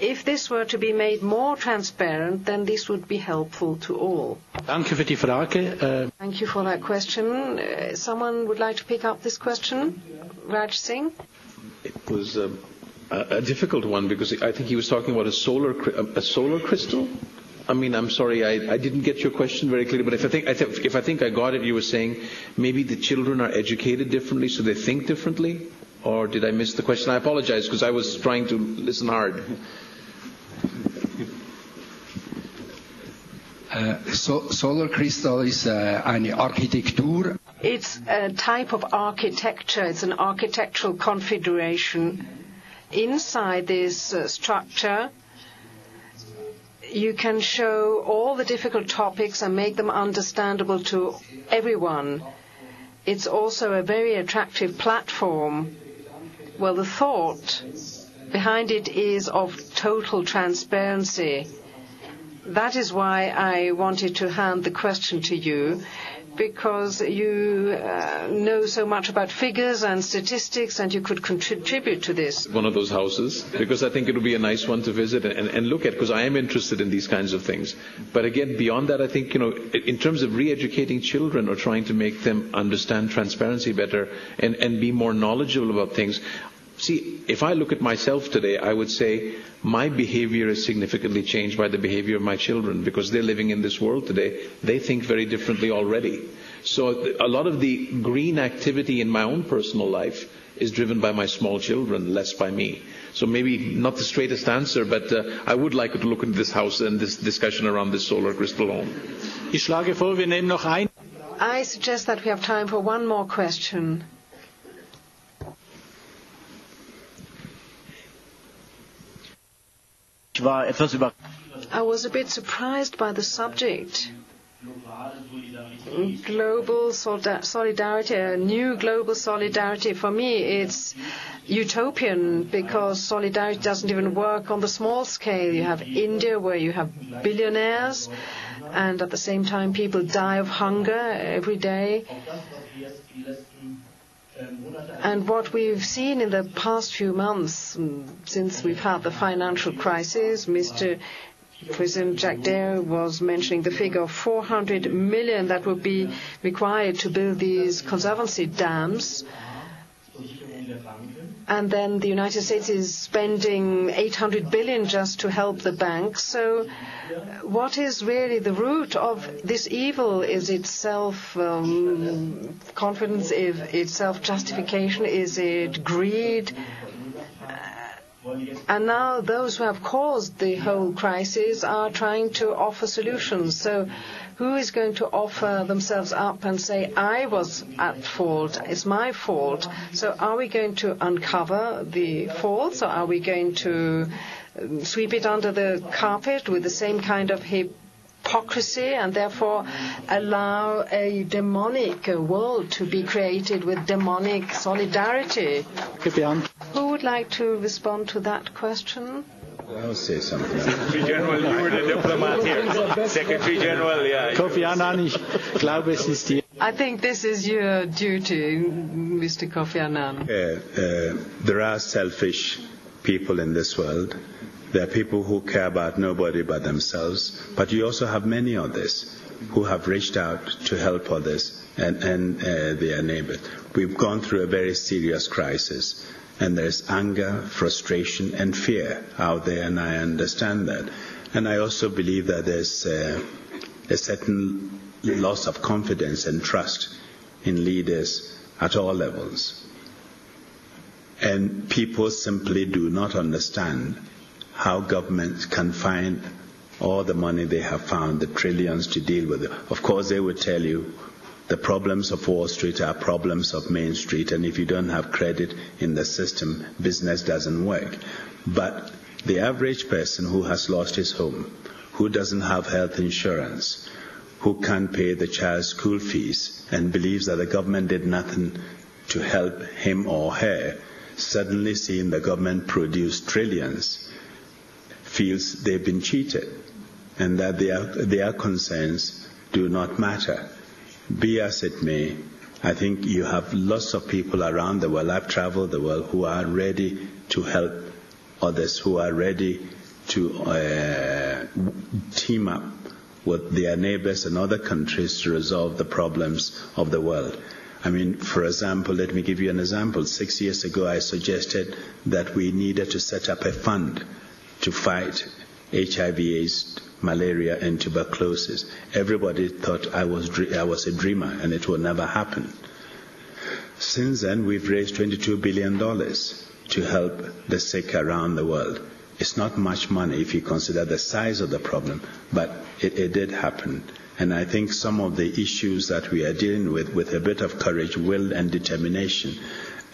If this were to be made more transparent, then this would be helpful to all. Danke für die Frage. Uh... Thank you for that question. Uh, someone would like to pick up this question? Raj Singh? It was um, a, a, difficult one because I think he was talking about a solar, a solar crystal. I mean, I'm sorry, I, I didn't get your question very clearly, but if I think I th- if I think I got it, you were saying maybe the children are educated differently, so they think differently, or did I miss the question? I apologize because I was trying to listen hard. So, solar crystal is uh, eine Architektur. It's a type of architecture. It's an architectural configuration. Inside this uh, structure, you can show all the difficult topics and make them understandable to everyone. It's also a very attractive platform. Well, the thought behind it is of total transparency. That is why I wanted to hand the question to you, because you uh, know so much about figures and statistics and you could contribute to this. One of those houses, because I think it would be a nice one to visit and, and look at, because I am interested in these kinds of things. But again, beyond that, I think, you know, in terms of re-educating children or trying to make them understand transparency better and, and be more knowledgeable about things, See, if I look at myself today, I would say my behavior is significantly changed by the behavior of my children because they're living in this world today. They think very differently already. So a lot of the green activity in my own personal life is driven by my small children, less by me. So maybe not the straightest answer, but uh, I would like to look into this house and this discussion around this solar crystal home. Ich schlage vor, wir nehmen noch ein. I suggest that we have time for one more question. I was a bit surprised by the subject. Global solidarity, a new global solidarity. For me, it's utopian because solidarity doesn't even work on the small scale. You have India where you have billionaires and at the same time people die of hunger every day. And what we've seen in the past few months, mm, since we've had the financial crisis, Mr. President Dare was mentioning the figure of 400 million that would be required to build these conservancy dams. And then the United States is spending 800 billion just to help the banks. So what is really the root of this evil? Is it self um, confidence? Is it self justification? Is it greed? And now those who have caused the whole crisis are trying to offer solutions. Who is going to offer themselves up and say, I was at fault, it's my fault? So are we going to uncover the faults or are we going to um, sweep it under the carpet with the same kind of hypocrisy and therefore allow a demonic world to be created with demonic solidarity? Who would like to respond to that question? I'll say something. Secretary General, you were the diplomat here. Secretary General, yeah. Kofi Annan, ich glaube, es ist die. I think this is your duty, Mr. Kofi Annan. Uh, uh, there are selfish people in this world. There are people who care about nobody but themselves. But you also have many others who have reached out to help others and, and uh, their neighbors. We've gone through a very serious crisis and there's anger, frustration, and fear out there, and I understand that. And I also believe that there's uh, a certain loss of confidence and trust in leaders at all levels. And people simply do not understand how governments can find all the money they have found, the trillions to deal with it. Of course, they would tell you the problems of Wall Street are problems of Main Street, and if you don't have credit in the system, business doesn't work. But the average person who has lost his home, who doesn't have health insurance, who can't pay the child's school fees, and believes that the government did nothing to help him or her, suddenly seeing the government produce trillions, feels they've been cheated and that their, their concerns do not matter. Be as it may, I think you have lots of people around the world, I've traveled the world, who are ready to help others, who are ready to uh, team up with their neighbors and other countries to resolve the problems of the world. I mean, for example, let me give you an example. Six years ago, I suggested that we needed to set up a fund to fight HIV AIDS malaria and tuberculosis. Everybody thought I was, I was a dreamer and it would never happen. Since then, we've raised $22 billion to help the sick around the world. It's not much money if you consider the size of the problem, but it, it did happen. And I think some of the issues that we are dealing with, with a bit of courage, will, and determination,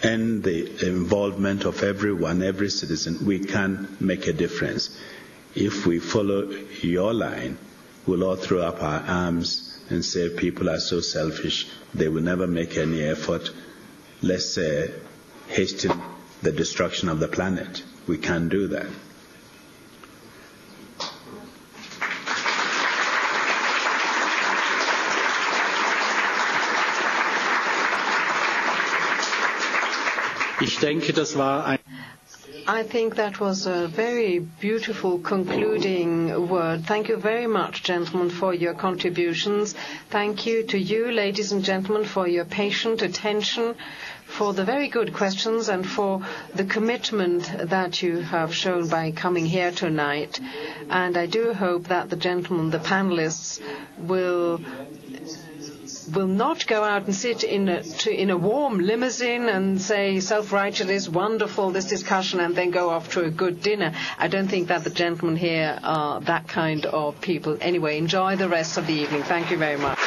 and the involvement of everyone, every citizen, we can make a difference if we follow your line, we'll all throw up our arms and say people are so selfish, they will never make any effort. Let's say, hasten the destruction of the planet. We can't do that. Ich denke, das war ein I think that was a very beautiful concluding word. Thank you very much, gentlemen, for your contributions. Thank you to you, ladies and gentlemen, for your patient attention, for the very good questions, and for the commitment that you have shown by coming here tonight. And I do hope that the gentlemen, the panelists, will will not go out and sit in a, to, in a warm limousine and say self-righteous wonderful, this discussion, and then go off to a good dinner. I don't think that the gentlemen here are that kind of people. Anyway, enjoy the rest of the evening. Thank you very much.